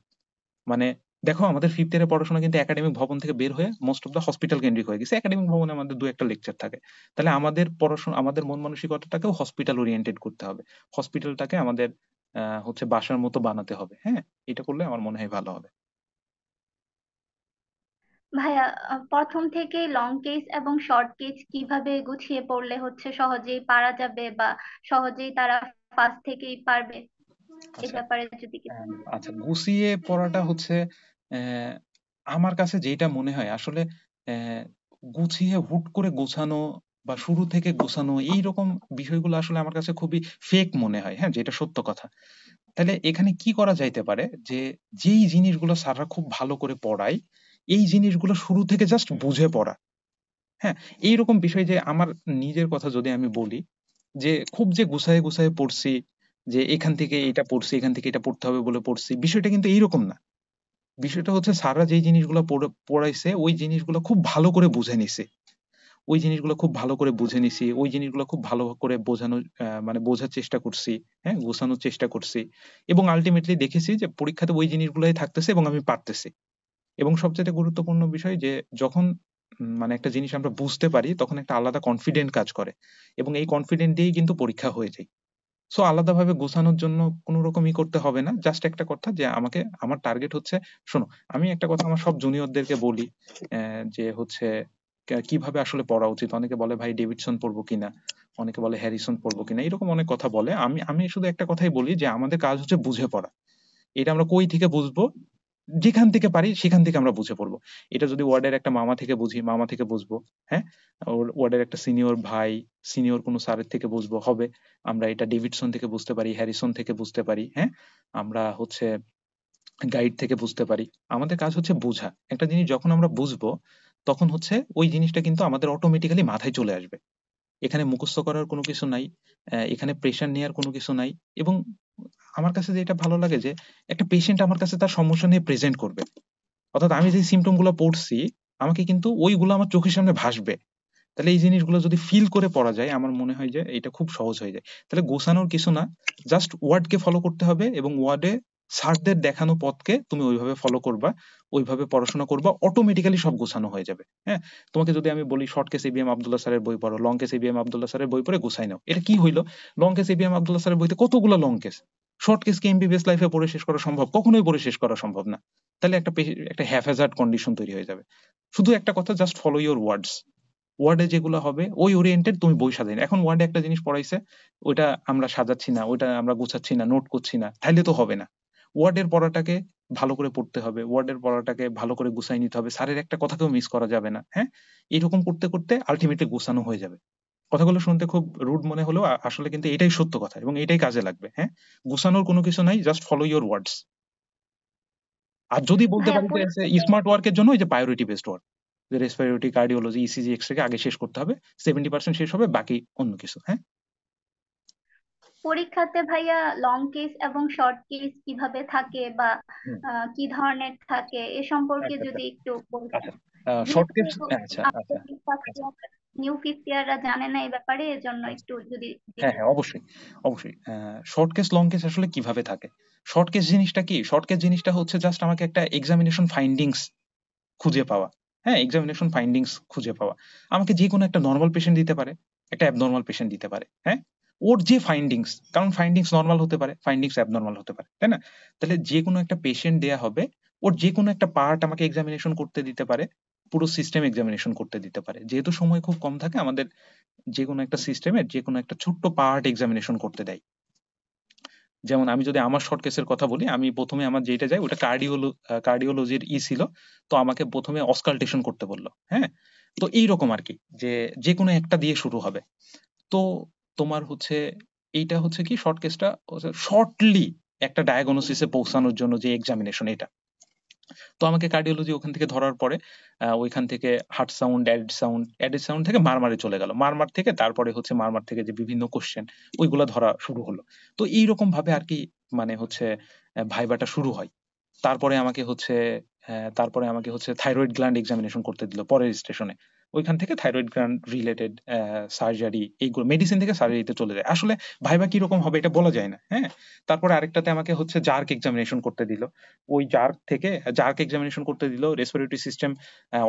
[SPEAKER 3] মানে দেখো আমাদের ফিফথ ইয়ারের পড়াশোনা কিন্তু একাডেমিক ভবন থেকে বের হয়ে মোস্ট অফ দ্য হসপিটাল কেন্দ্রিক হয়ে গেছে। একাডেমিক ভবনে আমাদের দু একটা লেকচার থাকে। তাহলে আমাদের পড়াশোনা আমাদের মন মানসিকতাটাকেও হসপিটাল ওরিয়েন্টেড করতে হবে। হসপিটালটাকে আমাদের হচ্ছে বাসার মতো বানাতে হবে। হ্যাঁ? এটা করলে আমার মনে হয় ভালো হবে।
[SPEAKER 2] ভাইয়া প্রথম থেকেই লং কেস এবং শর্ট কেস কীভাবে গুছিয়ে পড়লে হচ্ছে সহজেই পারা যাবে বা সহজেই তারা ফার্স্ট থেকেই পারবে? এ
[SPEAKER 3] আচ্ছা।
[SPEAKER 2] ব্যাপারে যদি
[SPEAKER 3] আচ্ছা। গুছিয়ে পড়াটা হচ্ছে আমার কাছে যেটা মনে হয়, আসলে গুছিয়ে হুট করে গোছানো বা শুরু থেকে গোছানো এইরকম বিষয়গুলো আসলে আমার কাছে খুবই ফেক মনে হয় হ্যাঁ যেটা সত্য কথা। তাহলে এখানে কি করা যাইতে পারে? যে, যেই জিনিসগুলো স্যাররা খুব ভালো করে পড়ায়, এই জিনিসগুলো শুরু থেকে জাস্ট বুঝে পড়া। হ্যাঁ এইরকম বিষয় যে, আমার নিজের কথা যদি আমি বলি, যে, খুব যে গুছায়ে গুছায়ে পড়ছি, যে, এখান থেকে এটা পড়ছি, এখান থেকে এটা পড়তে হবে বলে পড়ছি, বিষয়টা কিন্তু এইরকম না। বিষয়টা হচ্ছে স্যাররা যেই জিনিসগুলো পড়াইছে, ওই জিনিসগুলো খুব ভালো করে বুঝে নিছে। ওই জিনিসগুলো খুব ভালো করে বুঝে নিছি, ওই জিনিসগুলো খুব ভালো করে বোঝানো মানে বোঝার চেষ্টা করছি হ্যাঁ গোছানোর চেষ্টা করছি। এবং আলটিমেটলি দেখেছি যে পরীক্ষাতে ওই জিনিসগুলোই থাকতেছে এবং আমি পারতেছি। এবং সবচেয়ে গুরুত্বপূর্ণ বিষয় যে যখন মানে একটা জিনিস আমরা বুঝতে পারি, তখন একটা আলাদা কনফিডেন্ট কাজ করে। এবং এই কনফিডেন্ট দিয়েই কিন্তু পরীক্ষা হয়ে যায়। সো আলাদাভাবে গোছানোর জন্য কোনো রকমই করতে হবে না। জাস্ট একটা কথা যে, আমাকে, আমার টার্গেট হচ্ছে, শোনো, আমি একটা কথা আমার সব জুনিয়রদেরকে বলি যে হচ্ছে কীভাবে আসলে পড়া উচিত? অনেকে বলে, ভাই ডেভিডসন পড়ব কিনা? অনেকে বলে হ্যারিসন পড়ব কিনা? এরকম অনেক কথা বলে। আমি আমি শুধু একটা কথাই বলি যে, আমাদের কাজ হচ্ছে বুঝে পড়া। এটা আমরা কই থেকে বুঝব? যেখান থেকে পারি, সেখান থেকে আমরা বুঝে পড়ব। এটা যদি ওয়ার্ডের একটা মামা থেকে বুঝি, মামা থেকে বুঝব হ্যাঁ? ওর, ওয়ার্ডের একটা সিনিয়র ভাই, সিনিয়র কোনো স্যারের থেকে বুঝব, হবে। আমরা এটা ডেভিডসন থেকে বুঝতে পারি, হ্যারিসন থেকে বুঝতে পারি হ্যাঁ? আমরা হচ্ছে গাইড থেকে বুঝতে পারি। আমাদের কাজ হচ্ছে বোঝা। একটা জিনিস যখন আমরা বুঝব, তখন হচ্ছে ওই জিনিসটা কিন্তু আমাদের অটোমেটিক্যালি মাথায় চলে আসবে। এখানে মুখস্থ করার কোনো কিছু নাই এখানে প্রেশার নেওয়ার কোনো কিছু নাই এবং আমার কাছে যেটা ভালো লাগে যে একটা পেশেন্ট আমার কাছে তার সমস্যা নিয়ে প্রেজেন্ট করবে। অর্থাৎ আমি যে সিমটমগুলো পড়ছি, আমাকে কিন্তু ওইগুলো আমার চোখের সামনে ভাসবে। তাহলে এই জিনিসগুলো যদি ফিল করে পড়া যায়, আমার মনে হয় যে এটা খুব সহজ হয়ে যায়। তাহলে গোছানোর কিছু না জাস্ট ওয়ার্ডকে ফলো করতে হবে এবং ওয়ার্ডে স্যারদের দেখানো পথকে তুমি ওইভাবে ফলো করবা, ওইভাবে পড়াশোনা করবা অটোমেটিক্যালি সব গোছানো হয়ে যাবে। হ্যাঁ? তোমাকে যদি আমি বলি শর্ট কেস এবিএম আব্দুল্লাহ স্যারের বই পড়ো লং কেস এবিএম আব্দুল্লাহ স্যারের বই পড়ে গোছাই নাও। এটা কি হইল? লং কেস এবিএম আব্দুল্লাহ স্যারের বইতে কতগুলো লং কেস শর্ট কেস কে এমবিবিএস লাইফে পড়ে শেষ করা সম্ভব? কখনোই পড়ে শেষ করা সম্ভব না। তাহলে একটা একটা হ্যাফেজার্ড কন্ডিশন তৈরি হয়ে যাবে। শুধু একটা কথা জাস্ট ফলো ইওর ওয়ার্ডস ওয়ার্ডে যেগুলো হবে, ওই ওরিয়েন্টেড তুমি বই সাজাই না। এখন ওয়ার্ডে একটা জিনিস পড়াইছে, ওইটা আমরা সাজাচ্ছি না, ওইটা আমরা গুছাচ্ছি না নোট করছি না, তাইলে তো হবে না। ওয়ার্ডের পড়াটাকে ভালো করে পড়তে হবে ওয়ার্ডের পড়াটাকে ভালো করে গুছাই নিতে হবে স্যারের একটা কথাকেও মিস করা যাবে না হ্যাঁ? এরকম করতে করতে আলটিমেটলি গোছানো হয়ে যাবে। কথাগুলো শুনতে খুব রুড মনে হলেও আসলে কিন্তু এটাই সত্য কথা এবং এটাই কাজে লাগবে হ্যাঁ? গোছানোর কোনো কিছু নাই জাস্ট ফলো ইওর ওয়ার্ডস আর যদি বলতে
[SPEAKER 2] ভাইয়া
[SPEAKER 3] পারি যে স্মার্ট ওয়ার্কের জন্য ওই যে প্রায়োরিটি বেসড ওয়ার্ক যে রেসপিরেটরি কার্ডিওলজি ইসিজি এক্সরে আগে শেষ করতে হবে সেভেন্টি পার্সেন্ট শেষ হবে বাকি অন্য কিছু হ্যাঁ?
[SPEAKER 2] পরীক্ষাতে ভাইয়া লং কেস এবং শর্ট কেস কীভাবে থাকে বা কি ধরনের থাকে এ সম্পর্কে
[SPEAKER 3] আচ্ছা আচ্ছা।
[SPEAKER 2] যদি একটু বলতেন।
[SPEAKER 3] আচ্ছা শর্ট কেস আচ্ছা আচ্ছা।
[SPEAKER 2] নিউ ফিফথ ইয়াররা জানে না এই ব্যাপারে এজন্য একটু যদি
[SPEAKER 3] হ্যাঁ হ্যাঁ অবশ্যই অবশ্যই শর্ট কেস লং কেস আসলে কীভাবে থাকে? শর্ট কেস জিনিসটা কি? শর্ট কেস জিনিসটা হচ্ছে জাস্ট আমাকে একটা এক্সামিনেশন ফাইন্ডিংস খুঁজে পাওয়া। হ্যাঁ এক্সামিনেশন ফাইন্ডিংস খুঁজে পাওয়া। আমাকে যে কোনো একটা নর্মাল পেশেন্ট দিতে পারে একটা অ্যাবনর্মাল পেশেন্ট দিতে পারে হ্যাঁ? ওর যে ফাইন্ডিংস কারণ ফাইন্ডিংস নর্মাল হতে পারে ফাইন্ডিংস অ্যাবনর্মাল হতে পারে, তাই না? তাহলে যে কোনো একটা পেশেন্ট দেয়া হবে, ওর যে কোনো একটা পার্ট আমাকে এক্সামিনেশন করতে দিতে পারে, পুরো সিস্টেম এক্সামিনেশন করতে দিতে পারে। যেহেতু সময় খুব কম থাকে, আমাদের যে কোনো একটা সিস্টেমের যে কোনো একটা ছোট্ট পার্ট এক্সামিনেশন করতে দেয়। যেমন আমি যদি আমার শর্ট কেসের কথা বলি, আমি প্রথমে আমার যেটা যাই, ওটা কার্ডিওলো কার্ডিওলজির ই ছিল, তো আমাকে প্রথমে অসকালটেশন করতে বলল হ্যাঁ? তো এইরকম আর কি, যে যে কোনো একটা দিয়ে শুরু হবে। তো তোমার হচ্ছে, এইটা হচ্ছে কি? শর্ট কেসটা শর্টলি একটা ডায়াগনোসিসে পৌঁছানোর জন্য যে এক্সামিনেশন এটা। তো আমাকে কার্ডিওলজি ওখান থেকে ধরার পরে ওইখান থেকে heart sound added sound added sound থেকে মারমারে চলে গেল। মারমার থেকে তারপরে হচ্ছে মারমার থেকে যে বিভিন্ন কোশ্চেন ওইগুলা ধরা শুরু হলো। তো এইরকম ভাবে আর কি মানে হচ্ছে ভাইবাটা শুরু হয়। তারপরে আমাকে হচ্ছে তারপরে আমাকে হচ্ছে থাইরয়েড গ্ল্যান্ড এক্সামিনেশন করতে দিল পরের স্টেশনে ওইখান থেকে থাইরয়েড গ্ল্যান্ড রিলেটেড সার্জারি এইগুলো মেডিসিন থেকে সার্জারিতে চলে যায়। আসলে ভাইবা কীরকম হবে এটা বলা যায় না হ্যাঁ? তারপরে আরেকটাতে আমাকে হচ্ছে জার্ক এক্সামিনেশন করতে দিল। ওই জার্ক থেকে জার্ক এক্সামিনেশন করতে দিল রেসপিরেটরি সিস্টেম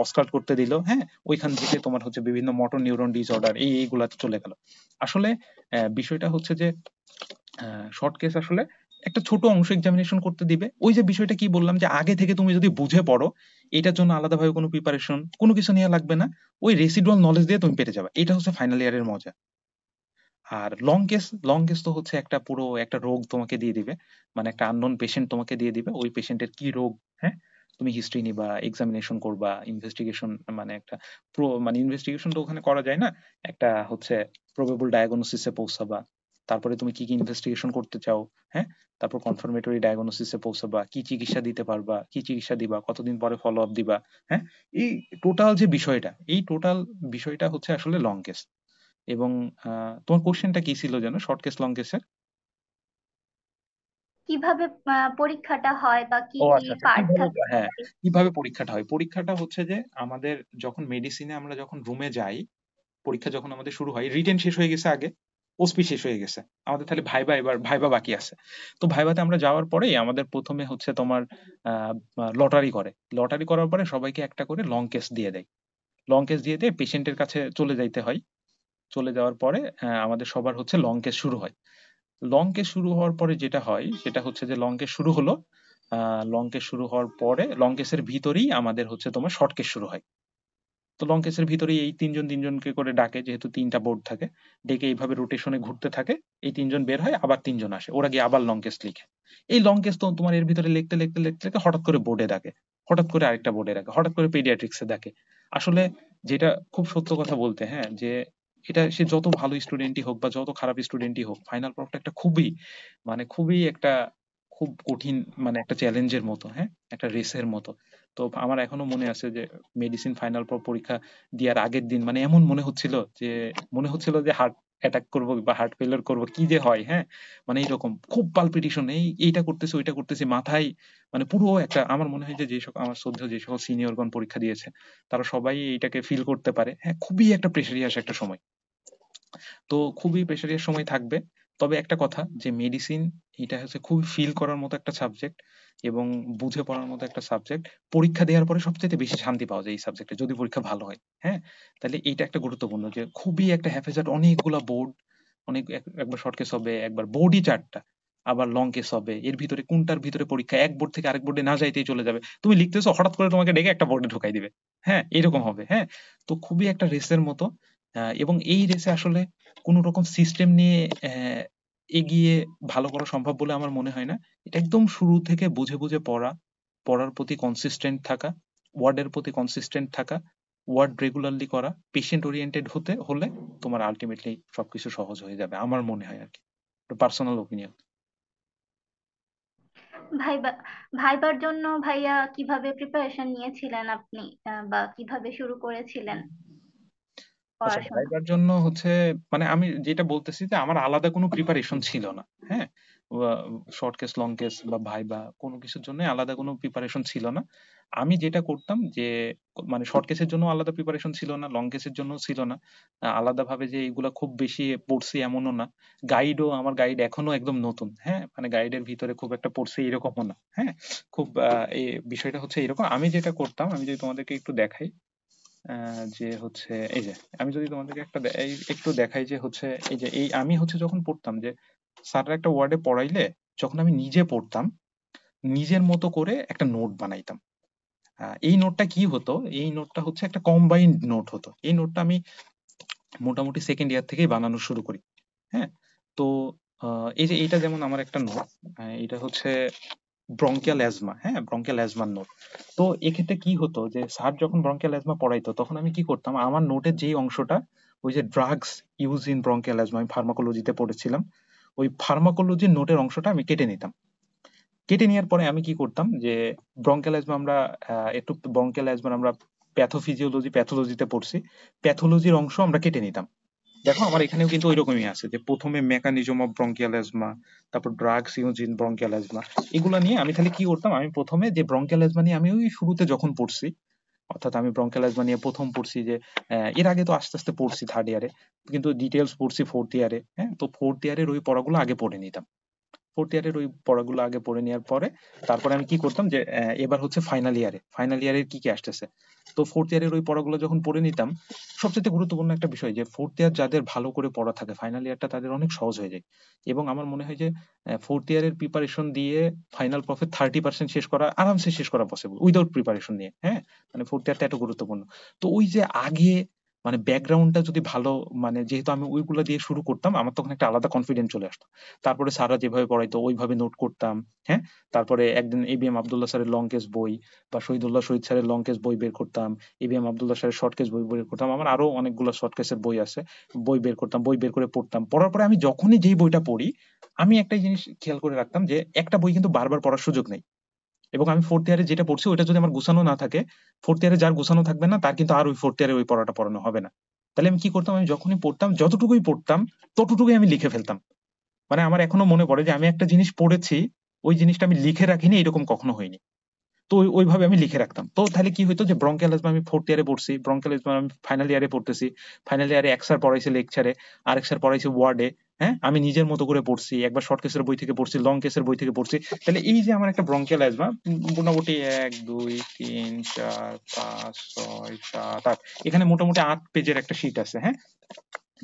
[SPEAKER 3] অস্কাল্ট করতে দিল হ্যাঁ? ওইখান থেকে তোমার হচ্ছে বিভিন্ন মোটর নিউরন ডিসঅর্ডার এই এইগুলাতে চলে গেল। আসলে বিষয়টা হচ্ছে যে শর্ট কেস আসলে একটা ছোট অংশ এক্সামিনেশন করতে দিবে। ওই যে বিষয়টা কি বললাম যে আগে থেকে তুমি যদি বুঝে পড়ো, এটার জন্য আলাদাভাবে কোনো প্রিপারেশন কোনো কিছু নেওয়া লাগবে না। ওই রেসিডুয়াল নলেজ দিয়ে তুমি পেরে যাবে। এটা হচ্ছে ফাইনাল ইয়ারের মজা। আর লং কেস লং কেস তো হচ্ছে একটা পুরো একটা রোগ তোমাকে দিয়ে দিবে। মানে একটা আননোন পেশেন্ট তোমাকে দিয়ে দিবে। ওই পেশেন্টের কি রোগ হ্যাঁ? তুমি হিস্ট্রি নিবা এক্সামিনেশন করবা ইনভেস্টিগেশন মানে একটা প্রো মানে ইনভেস্টিগেশন তো ওখানে করা যায় না। একটা হচ্ছে প্রবেবল ডায়াগনোসিসে পৌঁছাবা। তারপরে তুমি কি কি ইনভেস্টিগেশন করতে চাও হ্যাঁ? তারপর কনফার্মেটরি ডায়াগনোসিসে পৌঁছাবা কি চিকিৎসা দিতে পারবা কি চিকিৎসা দিবা কতদিন পরে ফলো আপ দিবা হ্যাঁ? এই টোটাল যে বিষয়টা এই টোটাল বিষয়টা হচ্ছে আসলে লং কেস এবং তোমার কোশ্চেনটা কি ছিল যেন? শর্ট কেস লং কেসের
[SPEAKER 2] কীভাবে পরীক্ষাটা হয় বা কি কি
[SPEAKER 3] আচ্ছা আচ্ছা
[SPEAKER 2] পার্ট থাকে
[SPEAKER 3] হ্যাঁ? কীভাবে পরীক্ষাটা হয়? পরীক্ষাটা হচ্ছে যে আমাদের যখন মেডিসিনে আমরা যখন রুমে যাই পরীক্ষা যখন আমাদের শুরু হয় রিটেন শেষ হয়ে গেছে আগে। ওসপি শেষ হয়ে গেছে। আমাদের তাহলে ভাইবা এবার, ভাইবা বাকি আছে। তো ভাইবাতে আমরা যাওয়ার পরেই আমাদের প্রথমে হচ্ছে তোমার লটারি করে। লটারি করার পরে সবাইকে একটা করে লং কেস দিয়ে দেয়। লং কেস দিয়ে দিয়ে পেশেন্টের কাছে চলে যাইতে হয়। চলে যাওয়ার পরে আমাদের সবার হচ্ছে লং কেস শুরু হয়। লং কেস শুরু হওয়ার পরে যেটা হয়, সেটা হচ্ছে যে লং কেস শুরু হলো। লং কেস শুরু হওয়ার পরে লং কেসের ভিতরেই আমাদের হচ্ছে তোমার শর্ট কেস শুরু হয়। তো লং কেসের ভিতরেই এই তিনজন তিনজনকে করে ডাকে, যেহেতু তিনটা বোর্ড থাকে। ডেকে এইভাবে রোটেশনে ঘুরতে থাকে, এই তিনজন বের হয়, আবার তিনজন আসে। ওরা গিয়ে আবার লং কেস লিখে। এই লং কেস তো তোমার এর ভিতরে লিখতে লিখতে লিখতে লিখতে হঠাৎ করে বোর্ডে ডাকে। হঠাৎ করে আরেকটা বোর্ডে ডাকে। হঠাৎ করে পেডিয়াট্রিক্সে ডাকে। আসলে যেটা খুব সত্য কথা বলতে হ্যাঁ যে এটা সে যত ভালো স্টুডেন্টই হোক বা যত খারাপ স্টুডেন্টই হোক ফাইনাল প্রফটা একটা খুবই মানে খুবই একটা খুব কঠিন মানে একটা চ্যালেঞ্জের মতো হ্যাঁ একটা রেসের মতো। তো আমার এখনও মনে আছে যে মেডিসিন ফাইনাল পরীক্ষা দেওয়ার আগের দিন মানে এমন মনে হচ্ছিল যে, মনে হচ্ছিল যে হার্ট অ্যাটাক করব বা হার্ট ফেলিয়ার করব, কি যে হয় হ্যাঁ? মানে এইরকম খুব পালপিটিশন এই, এইটা করতেছি, ওইটা করতেছি, মাথায় মানে পুরো একটা আমার মনে হয় যে যে সকল আমার শ্রদ্ধেয় যে সকল সিনিয়রগণ পরীক্ষা দিয়েছে, তারা সবাই এইটাকে ফিল করতে পারে হ্যাঁ? খুবই একটা প্রেশারিয়াস একটা সময়। তো খুবই প্রেশারিয়াস সময় থাকবে। তবে একটা কথা যে মেডিসিন এটা হচ্ছে খুবই ফিল করার মতো একটা সাবজেক্ট এবং বুঝে পড়ার মতো একটা সাবজেক্ট পরীক্ষা দেওয়ার পরে সবচেয়ে বেশি শান্তি পাওয়া যায় এই সাবজেক্টে যদি পরীক্ষা ভালো হয় হ্যাঁ? তাহলে এইটা একটা গুরুত্বপূর্ণ যে খুবই একটা হ্যাফেজার্ড অনেকগুলা বোর্ড অনেক একবার শর্ট কেস হবে, একবার বোর্ডই চারটা আবার লং কেস হবে। এর ভিতরে কোনটার ভিতরে পরীক্ষা এক বোর্ড থেকে আরেক বোর্ডে না যাইতেই চলে যাবে। তুমি লিখতেছো, হঠাৎ করে তোমাকে ডেকে একটা বোর্ডে ঢুকাই দিবে হ্যাঁ? এরকম হবে হ্যাঁ? তো খুবই একটা রেসের মতো এবং এই রেসে আসলে কোন রকম সিস্টেম নিয়ে এগিয়ে ভালো করা সম্ভব বলে আমার মনে হয় না। এটা একদম শুরু থেকে বুঝে বুঝে পড়া, পড়ার প্রতি কনসিস্টেন্ট থাকা ওয়ার্ডের প্রতি কনসিস্টেন্ট থাকা ওয়ার্ড রেগুলারলি করা পেশেন্ট ওরিয়েন্টেড হতে, হলে তোমার আলটিমেটলি সবকিছু সহজ হয়ে যাবে, আমার মনে হয় আর কি। পার্সোনাল ওপিনিয়ন
[SPEAKER 2] ভাইবা, ভাইবার জন্য ভাইয়া কীভাবে প্রিপারেশন নিয়েছিলেন আপনি বা কীভাবে শুরু করেছিলেন?
[SPEAKER 3] আচ্ছা
[SPEAKER 2] পড়াশোনা
[SPEAKER 3] জন্য হচ্ছে মানে আমি যেটা বলতেছি যে আমার আলাদা কোনো প্রিপারেশন ছিল না হ্যাঁ? শর্ট কেস লং কেস বা ভাইবা কোনো কিছুর জন্য আলাদা কোনো প্রিপারেশন ছিল না। আমি যেটা করতাম যে মানে শর্ট কেসের জন্য আলাদা প্রিপারেশন ছিল না লং কেসের জন্য ছিল না। আলাদা ভাবে যে এগুলা খুব বেশি পড়ছি এমনও না। গাইডও আমার গাইড এখনও একদম নতুন হ্যাঁ? মানে গাইডের ভিতরে খুব একটা পড়ছি এরকমও না হ্যাঁ? খুব আহ, এই বিষয়টা হচ্ছে এরকম। আমি যেটা করতাম আমি যদি তোমাদেরকে একটু দেখাই আহ, যে হচ্ছে এই যে আমি যদি তোমাদেরকে একটা এই একটু দেখাই যে হচ্ছে এই যে এই আমি হচ্ছে যখন পড়তাম যে স্যাররা একটা ওয়ার্ডে পড়াইলে যখন আমি নিজে পড়তাম নিজের মতো করে একটা নোট বানাইতাম। এই নোটটা কি হতো? এই নোটটা হচ্ছে একটা কম্বাইন্ড নোট হতো। এই নোটটা আমি মোটামুটি সেকেন্ড ইয়ার থেকেই বানানো শুরু করি। হ্যাঁ? তো এই যে এইটা যেমন আমার একটা নোট এটা হচ্ছে ব্রঙ্কিয়াল অ্যাজমা হ্যাঁ ব্রঙ্কিয়াল অ্যাজমার নোট তো এক্ষেত্রে কি হতো যে স্যার যখন ব্রঙ্কিয়াল অ্যাজমা পড়াইতো, তখন আমি কি করতাম, আমার নোটের যেই অংশটা, ওই যে drugs use in bronchial asthma আমি ফার্মাকোলজিতে পড়েছিলাম, ওই ফার্মাকোলজির নোটের অংশটা আমি কেটে নিতাম। কেটে নেওয়ার পরে আমি কি করতাম যে ব্রঙ্কিয়াল অ্যাজমা আমরা একটু ব্রঙ্কিয়াল অ্যাজমার আমরা প্যাথোফিজিওলজি প্যাথোলজিতে পড়ছি প্যাথোলজির অংশ আমরা কেটে নিতাম। দেখো, আমার এখানেও কিন্তু ওইরকমই আছে যে প্রথমে মেকানিজম অফ ব্রঙ্কিয়াল অ্যাজমা তারপর drugs use in bronchial asthma এগুলো নিয়ে আমি তাহলে কি করতাম? আমি প্রথমে যে ব্রঙ্কিয়াল অ্যাজমা নিয়ে আমি ওই শুরুতে যখন পড়ছি, অর্থাৎ আমি ব্রঙ্কিয়াল অ্যাজমা নিয়ে প্রথম পড়ছি যে এর আগে তো আস্তে আস্তে পড়ছি থার্ড ইয়ারে কিন্তু ডিটেলস পড়ছি ফোর্থ ইয়ারে হ্যাঁ? তো ফোর্থ ইয়ারের ওই পড়াগুলো আগে পড়ে নিতাম। ফোর্থ ইয়ারের ওই পড়াগুলো আগে পড়ে নেওয়ার পরে, তারপরে আমি কি করতাম যে এবার হচ্ছে ফাইনাল ইয়ারে ফাইনাল ইয়ারের কি কি আসতেছে? তো ফোর্থ ইয়ারের ওই পড়াগুলো যখন পড়ে নিতাম সবচেয়ে গুরুত্বপূর্ণ একটা বিষয় যে ফোর্থ ইয়ার যাদের ভালো করে পড়া থাকে ফাইনাল ইয়ারটা তাদের অনেক সহজ হয়ে যায়। এবং আমার মনে হয় যে ফোর্থ ইয়ারের প্রিপারেশন দিয়ে ফাইনাল প্রফিট থার্টি পার্সেন্ট শেষ করা আরামসে শেষ করা পসিবল উইদাউট প্রিপারেশন নিয়ে হ্যাঁ? মানে ফোর্থ ইয়ারটা এত গুরুত্বপূর্ণ। তো ওই যে আগে মানে ব্যাকগ্রাউন্ডটা যদি ভালো মানে যেহেতু আমি ওইগুলো দিয়ে শুরু করতাম, আমার তখন একটা আলাদা কনফিডেন্স চলে আসতো। তারপরে স্যাররা যেভাবে পড়াইতো, ওইভাবে নোট করতাম হ্যাঁ? তারপরে একদিন এ বি এম আবদুল্লাহ স্যারের লং কেস বই বা শহীদুল্লাহ শহীদ স্যারের লং কেস বই বের করতাম এ বি এম আবদুল্লাহ স্যারের শর্ট কেস বই বের করতাম, আমার আরও অনেকগুলো শর্ট কেসের বই আছে, বই বের করতাম, বই বের করে পড়তাম। পড়ার পরে আমি যখনই যেই বইটা পড়ি, আমি একটা জিনিস খেয়াল করে রাখতাম যে একটা বই কিন্তু বারবার পড়ার সুযোগ নেই। এবং আমি ফোর্থ ইয়ারে যেটা পড়ছি ওটা যদি আমার গুছানো না থাকে ফোর্থ ইয়ারে যার গুছানো থাকবে না, তার কিন্তু আর ওই ফোর্থ ইয়ারে ওই পড়াটা পড়ানো হবে না। তাহলে আমি কি করতাম? আমি যখনই পড়তাম, যতটুকুই পড়তাম, ততটুকুই আমি লিখে ফেলতাম। মানে আমার এখনও মনে পড়ে যে আমি একটা জিনিস পড়েছি, ওই জিনিসটা আমি লিখে রাখিনি, এরকম কখনো হয়নি। তো ওইভাবে আমি লিখে রাখতাম। তো তাহলে কি হতো যে ব্রঙ্কিয়াল অ্যাজমা আমি ফোর্থ ইয়ারে পড়ছি ব্রঙ্কিয়াল অ্যাজমা আমি ফাইনাল ইয়ারে পড়তেছি ফাইনাল ইয়ারে এক স্যার পড়াইছে লেকচারে আর এক স্যার পড়াইছে ওয়ার্ডে হ্যাঁ? আমি নিজের মতো করে পড়ছি, একবার শর্ট কেসের বই থেকে পড়ছি লং কেসের বই থেকে পড়ছি। তাহলে এই যে আমার একটা ব্রঙ্কিয়াল অ্যাজমা মোটামুটি এক, দুই, তিন, চার, পাঁচ, ছয়, সাত, আট, এখানে মোটামুটি আট পেজের একটা শীট আছে হ্যাঁ?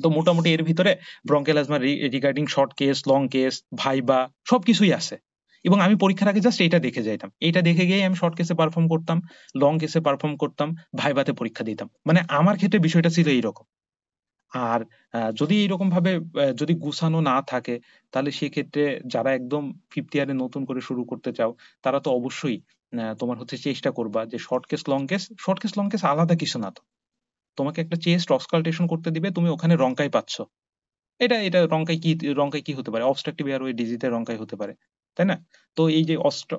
[SPEAKER 3] তো মোটামুটি এর ভিতরে bronchial asthma regarding short case long case viva সবকিছুই আছে। এবং আমি পরীক্ষার আগে জাস্ট এটা দেখে যাইতাম। এটা দেখে গিয়ে আমি শর্ট কেসে পারফর্ম করতাম লং কেসে পারফর্ম করতাম ভাইবাতে পরীক্ষা দিতাম। মানে আমার ক্ষেত্রে বিষয়টা ছিল এইরকম। আর যদি এরকম ভাবে যদি গুছানো না থাকে, তাহলে সেক্ষেত্রে যারা একদম ফিফথ ইয়ারে নতুন করে শুরু করতে চাও, তারা তো অবশ্যই তোমার হচ্ছে চেষ্টা করবা যে short case long case short case long case আলাদা কিছু না তো। তোমাকে একটা চেস্ট অক্সকালটেশন করতে দিবে, তুমি ওখানে রঙ্কাই পাচ্ছ। এটা এটা রঙ্কাই কি রঙ্কাই কি হতে পারে? অবস্ট্রাকটিভ এয়ারওয়ে ডিজিজে রঙ্কাই হতে পারে। তাই না? তো এই যে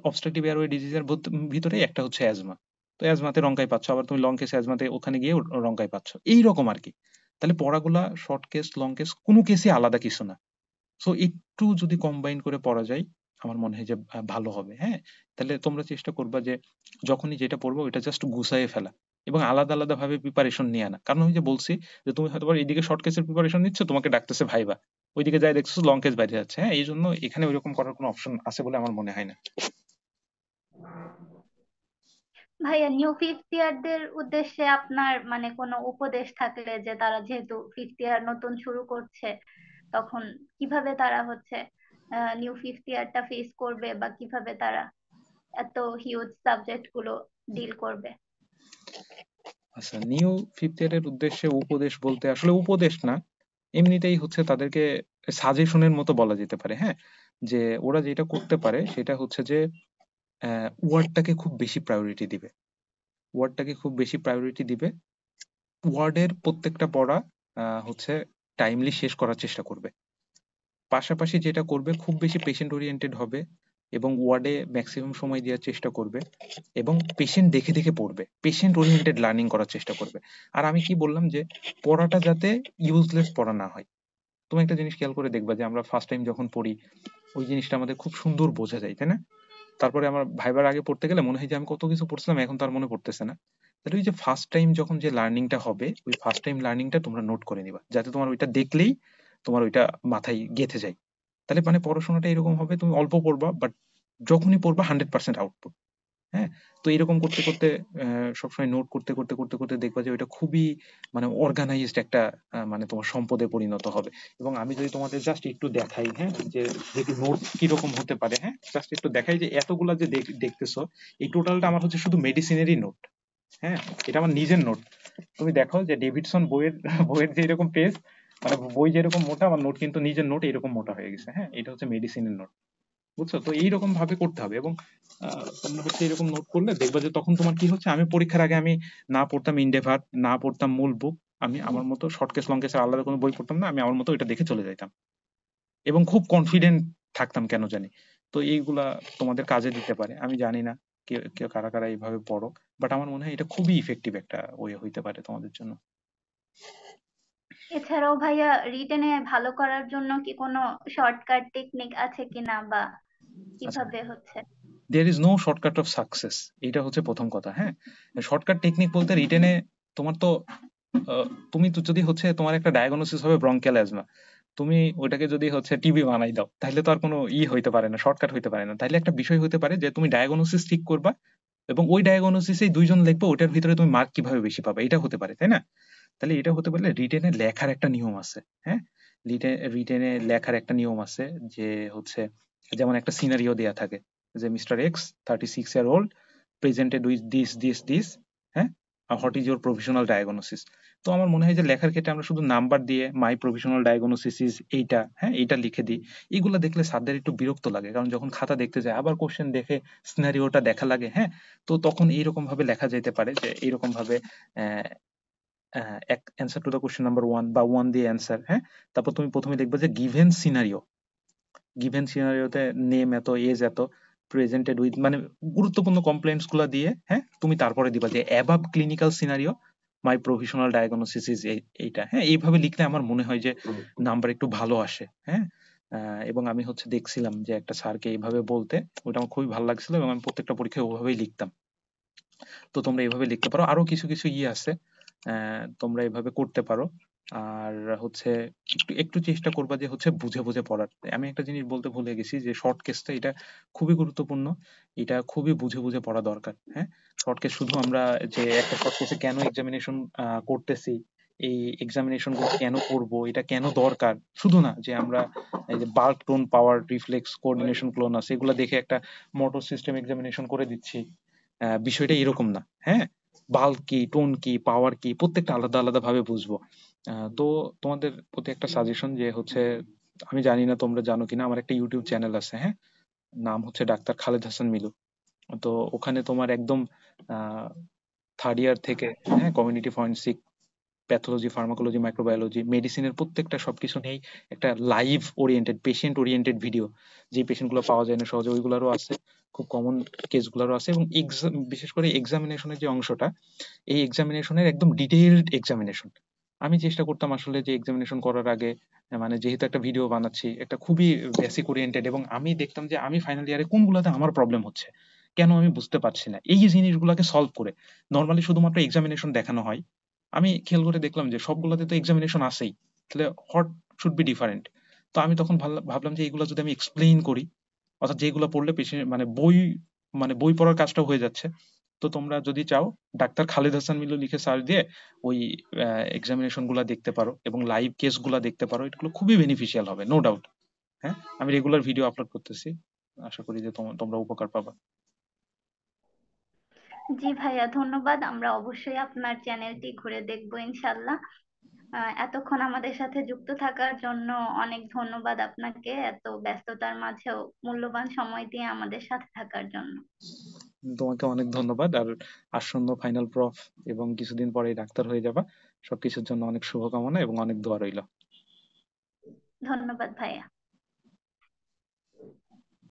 [SPEAKER 3] অবস্ট্রাকটিভ এয়ারওয়ে ডিজিজের ভিতরে একটা হচ্ছে অ্যাজমা তো অ্যাজমাতে রঙ্কাই পাচ্ছ, আবার তুমি লং কেস অ্যাজমাতে ওখানে গিয়ে রঙ্কাই পাচ্ছ। এই রকম আর কি। তাহলে পড়াগুলা শর্ট কেস লং কেস কোনো কেসই আলাদা কিছু না। সো একটু যদি কম্বাইন করে পড়া যায়, আমার মনে হয় যে ভালো হবে হ্যাঁ? তাহলে তোমরা চেষ্টা করবা যে, যখনই যেটা পড়ব, ওইটা জাস্ট গুছায়ে ফেলা। এবং আলাদা আলাদা ভাবে প্রিপারেশন নিয়ে আনা। কারণ ওই যে বলছি যে, তুমি হয়তো এদিকে শর্ট কেসের প্রিপারেশন নিচ্ছ, তোমাকে ডাকতেছে ভাইবা। ওইদিকে যাই দেখছ লং কেস বাইরে যাচ্ছে হ্যাঁ? এই জন্য এখানে ওইরকম করার কোনো অপশন আছে বলে আমার মনে হয় না।
[SPEAKER 2] ভাইয়া নিউ ফিফথ ইয়ারদের উদ্দেশ্যে আপনার মানে কোনো উপদেশ থাকলে যে তারা যেহেতু ফিফথ ইয়ার নতুন শুরু করছে তখন কীভাবে তারা হচ্ছে নিউ ফিফথ ইয়ারটা ফেস করবে বা কীভাবে তারা এত হিউজ সাবজেক্টগুলো ডিল করবে?
[SPEAKER 3] আচ্ছা নিউ ফিফথ ইয়ারের উদ্দেশ্যে উপদেশ বলতে আসলে উপদেশ না এমনিতেই হচ্ছে তাদেরকে সাজেশনের মতো বলা যেতে পারে হ্যাঁ? যে ওরা যেটা করতে পারে সেটা হচ্ছে যে ওয়ার্ডটাকে খুব বেশি প্রায়োরিটি দিবে। ওয়ার্ডটাকে খুব বেশি প্রায়োরিটি দিবে। ওয়ার্ডের প্রত্যেকটা পড়া হচ্ছে টাইমলি শেষ করার চেষ্টা করবে। পাশাপাশি যেটা করবে, খুব বেশি পেশেন্ট ওরিয়েন্টেড হবে। এবং ওয়ার্ডে ম্যাক্সিমাম সময় দেওয়ার চেষ্টা করবে এবং পেশেন্ট দেখে দেখে পড়বে। পেশেন্ট ওরিয়েন্টেড লার্নিং করার চেষ্টা করবে। আর আমি কি বললাম যে, পড়াটা যাতে ইউজলেস পড়া না হয়। তুমি একটা জিনিস খেয়াল করে দেখবা যে, আমরা ফার্স্ট টাইম যখন পড়ি, ওই জিনিসটা আমাদের খুব সুন্দর বোঝা যায়, তাই না? তারপরে আমার ভাইবার আগে পড়তে গেলে মনে হয় যে, আমি কত কিছু পড়ছিলাম, এখন তার মনে পড়তেছে না। তাহলে ওই যে ফার্স্ট টাইম যখন যে লার্নিংটা হবে, ওই ফার্স্ট টাইম লার্নিংটা তোমরা নোট করে নিবা, যাতে তোমার ওইটা দেখলেই তোমার ওইটা মাথায় গেঁথে যায়। তাহলে মানে পড়াশোনাটা এরকম হবে, তুমি অল্প পড়বা বাট যখনই পড়বা হান্ড্রেড পার্সেন্ট আউটপুট হ্যাঁ? তো এরকম করতে করতে সবসময় নোট করতে করতে করতে করতে দেখবা যে ওইটা খুবই মানে অর্গানাইজড একটা মানে তোমার সম্পদে পরিণত হবে। এবং আমি যদি তোমাদের জাস্ট একটু দেখাই হ্যাঁ যে যেটি নোট কীরকম হতে পারে হ্যাঁ? জাস্ট একটু দেখাই যে এতগুলা যে দেখ- দেখতেছো, এই টোটালটা আমার হচ্ছে শুধু মেডিসিনেরই নোট হ্যাঁ? এটা আমার নিজের নোট তুমি দেখো যে ডেভিডসন বইয়ের বইয়ের যে এরকম পেজ মানে বই যেরকম মোটা আমার নোট কিন্তু নিজের নোট এরকম মোটা হয়ে গেছে হ্যাঁ? এটা হচ্ছে মেডিসিনের নোট, বুঝছ? তো এইরকম ভাবে করতে হবে এবং তোমরা হচ্ছে এরকম নোট করলে দেখবা যে তখন তোমার কি হচ্ছে, আমি পরীক্ষার আগে আমি না পড়তাম ইন্ডেভার না পড়তাম মূল বুক আমি আমার মতো শর্ট কেস লং আলাদা কোনো বই পড়তাম না, আমি আমার মতো এটা দেখে চলে যাইতাম। এবং খুব কনফিডেন্ট থাকতাম কেন জানি? তো এইগুলা তোমাদের কাজে দিতে পারে, আমি জানি না কেউ কারা কারা এইভাবে পড়ো বাট আমার মনে হয় এটা খুবই ইফেক্টিভ একটা ওয়ে হইতে পারে তোমাদের জন্য।
[SPEAKER 2] এছাড়াও ভাইয়া রিটেনে ভালো করার জন্য কি কোনো শর্টকাট টেকনিক আছে কিনা বা
[SPEAKER 3] আচ্ছা।
[SPEAKER 2] কীভাবে হচ্ছে?
[SPEAKER 3] There is no shortcut of success এটা হচ্ছে প্রথম কথা হ্যাঁ? শর্টকাট টেকনিক বলতে রিটেনে তোমার তো তুমি তো যদি হচ্ছে তোমার একটা ডায়াগনোসিস হবে ব্রঙ্কিয়াল অ্যাজমা তুমি ওটাকে যদি হচ্ছে টিবি বানাই দাও তাহলে তো আর কোনো ই হইতে পারে না শর্টকাট হইতে পারে না। তাহলে একটা বিষয় হইতে পারে যে তুমি ডায়াগনোসিস ঠিক করবা এবং ওই ডায়াগনোসিসেই দুইজন লিখবে ওটার ভিতরে তুমি মার্ক কীভাবে বেশি পাবে এটা হতে পারে তাই না? তাহলে এটা হতে পারলে রিটেনে লেখার একটা নিয়ম আছে হ্যাঁ? রিটেনে লেখার একটা নিয়ম আছে যে হচ্ছে, যেমন একটা সিনারিও দেয়া থাকে যে mister X thirty six year old presented with this this this হ্যাঁ? What is your professional diagnosis তো আমার মনে হয় যে লেখার ক্ষেত্রে আমরা শুধু নাম্বার দিয়ে মাই প্রফেশনাল ডায়াগনোসিস ইজ এইটা হ্যাঁ? এইটা লিখে দিই। এগুলো দেখলে স্যারদের একটু বিরক্ত লাগে, কারণ যখন খাতা দেখতে যায়, আবার কোশ্চেন দেখে সিনারিওটা দেখা লাগে হ্যাঁ? তো তখন এইরকম ভাবে লেখা যেতে পারে যে এইরকম ভাবে এক answer to the question number one বা ওয়ান দিয়ে অ্যান্সার হ্যাঁ? তারপর তুমি প্রথমে লিখবে যে গিভেন সিনারিও গিভেন সিনারিওতে নেম এত এজ এত প্রেজেন্টেড উইথ মানে গুরুত্বপূর্ণ কমপ্লেন্টসগুলা দিয়ে হ্যাঁ? তুমি তারপরে দিবা যে above clinical scenario my professional diagnosis is এইটা হ্যাঁ? এইভাবে লিখলে আমার মনে হয় যে নাম্বার একটু ভালো আসে হ্যাঁ? এবং আমি হচ্ছে দেখছিলাম যে একটা স্যারকে এইভাবে বলতে ওটা আমার খুবই ভালো লাগছিল এবং আমি প্রত্যেকটা পরীক্ষায় ওভাবেই লিখতাম। তো তোমরা এইভাবে লিখতে পারো। আরও কিছু কিছু ইয়ে আছে। তোমরা এভাবে করতে পারো। আর হচ্ছে একটু একটু চেষ্টা করবা যে হচ্ছে বুঝে বুঝে পড়ার। আমি একটা জিনিস বলতে ভুলে গেছি যে শর্ট কেসটা এটা খুবই গুরুত্বপূর্ণ। এটা খুবই বুঝে বুঝে পড়া দরকার হ্যাঁ? শর্ট কেস শুধু আমরা যে একটা শর্ট কেসে কেন এক্সামিনেশন করতেছি, এই এক্সামিনেশনগুলো কেন করব, এটা কেন দরকার? শুধু না, যে আমরা এই যে bulk tone power reflex coordination clonus এগুলো দেখে একটা মোটর সিস্টেম এক্সামিনেশন করে দিচ্ছি। বিষয়টা এরকম না হ্যাঁ? বাল্ক কি টোন কি পাওয়ার কি প্রত্যেকটা আলাদা আলাদা ভাবে বুঝব তো তোমাদের প্রতি একটা সাজেশন যে হচ্ছে, আমি জানি না তোমরা জানো কিনা, আমার একটা ইউটিউব চ্যানেল আছে হ্যাঁ? নাম হচ্ছে ডাক্তার খালেদ হাসান মিলু। তো ওখানে তোমার একদম থার্ড ইয়ার থেকে হ্যাঁ community forensic pathology pharmacology microbiology মেডিসিনের প্রত্যেকটা সবকিছু নিয়েই একটা live oriented patient oriented video যে পেশেন্টগুলো পাওয়া যায় না সহজে, ওইগুলোরও আছে। খুব কমন কেসগুলোরও আছে এবং এক্সাম বিশেষ করে এক্সামিনেশনের যে অংশটা এই এক্সামিনেশনের একদম ডিটেইলড এক্সামিনেশন আমি চেষ্টা করতাম আসলে যে এক্সামিনেশন করার আগে মানে যেহেতু একটা ভিডিও বানাচ্ছি একটা খুবই বেসিক ওরিয়েন্টেড এবং আমি দেখতাম যে আমি ফাইনাল ইয়ারে কোনগুলোতে আমার প্রবলেম হচ্ছে কেন আমি বুঝতে পারছি না। এই জিনিসগুলোকে সলভ করে নর্মালি শুধুমাত্র এক্সামিনেশন দেখানো হয়। আমি খেয়াল করে দেখলাম যে সবগুলোতে তো এক্সামিনেশন আছেই তাহলে হোয়াট শুড বি ডিফারেন্ট তো আমি তখন ভাবলাম যে এইগুলো যদি আমি এক্সপ্লেইন করি অর্থাৎ যেগুলো পড়লে পেশেন্ট মানে বই মানে বই পড়ার কাজটাও হয়ে যাচ্ছে। তো তোমরা যদি চাও, ডাক্তার খালেদ হাসান মিলু লিখে সার্চ দিয়ে ওই এক্সামিনেশনগুলা দেখতে পারো এবং লাইভ কেসগুলা দেখতে পারো। এগুলো খুবই বেনিফিশিয়াল হবে নো ডাউট হ্যাঁ? আমি রেগুলার ভিডিও আপলোড করতেছি। আশা করি যে তোম- তোমরা উপকার পাবা।
[SPEAKER 2] জি ভাইয়া, ধন্যবাদ। আমরা অবশ্যই আপনার চ্যানেলটি ঘুরে দেখব, ইনশাল্লাহ। এতক্ষণ আমাদের সাথে যুক্ত থাকার জন্য অনেক ধন্যবাদ আপনাকে এত ব্যস্ততার মাঝেও মূল্যবান সময় দিয়ে আমাদের সাথে থাকার জন্য।
[SPEAKER 3] তোমাকে অনেক ধন্যবাদ আর আসন্ন ফাইনাল প্রফ এবং কিছুদিন পরে ডাক্তার হয়ে যাবা। সবকিছুর জন্য অনেক শুভকামনা এবং অনেক দোয়া রইল।
[SPEAKER 2] ধন্যবাদ ভাইয়া।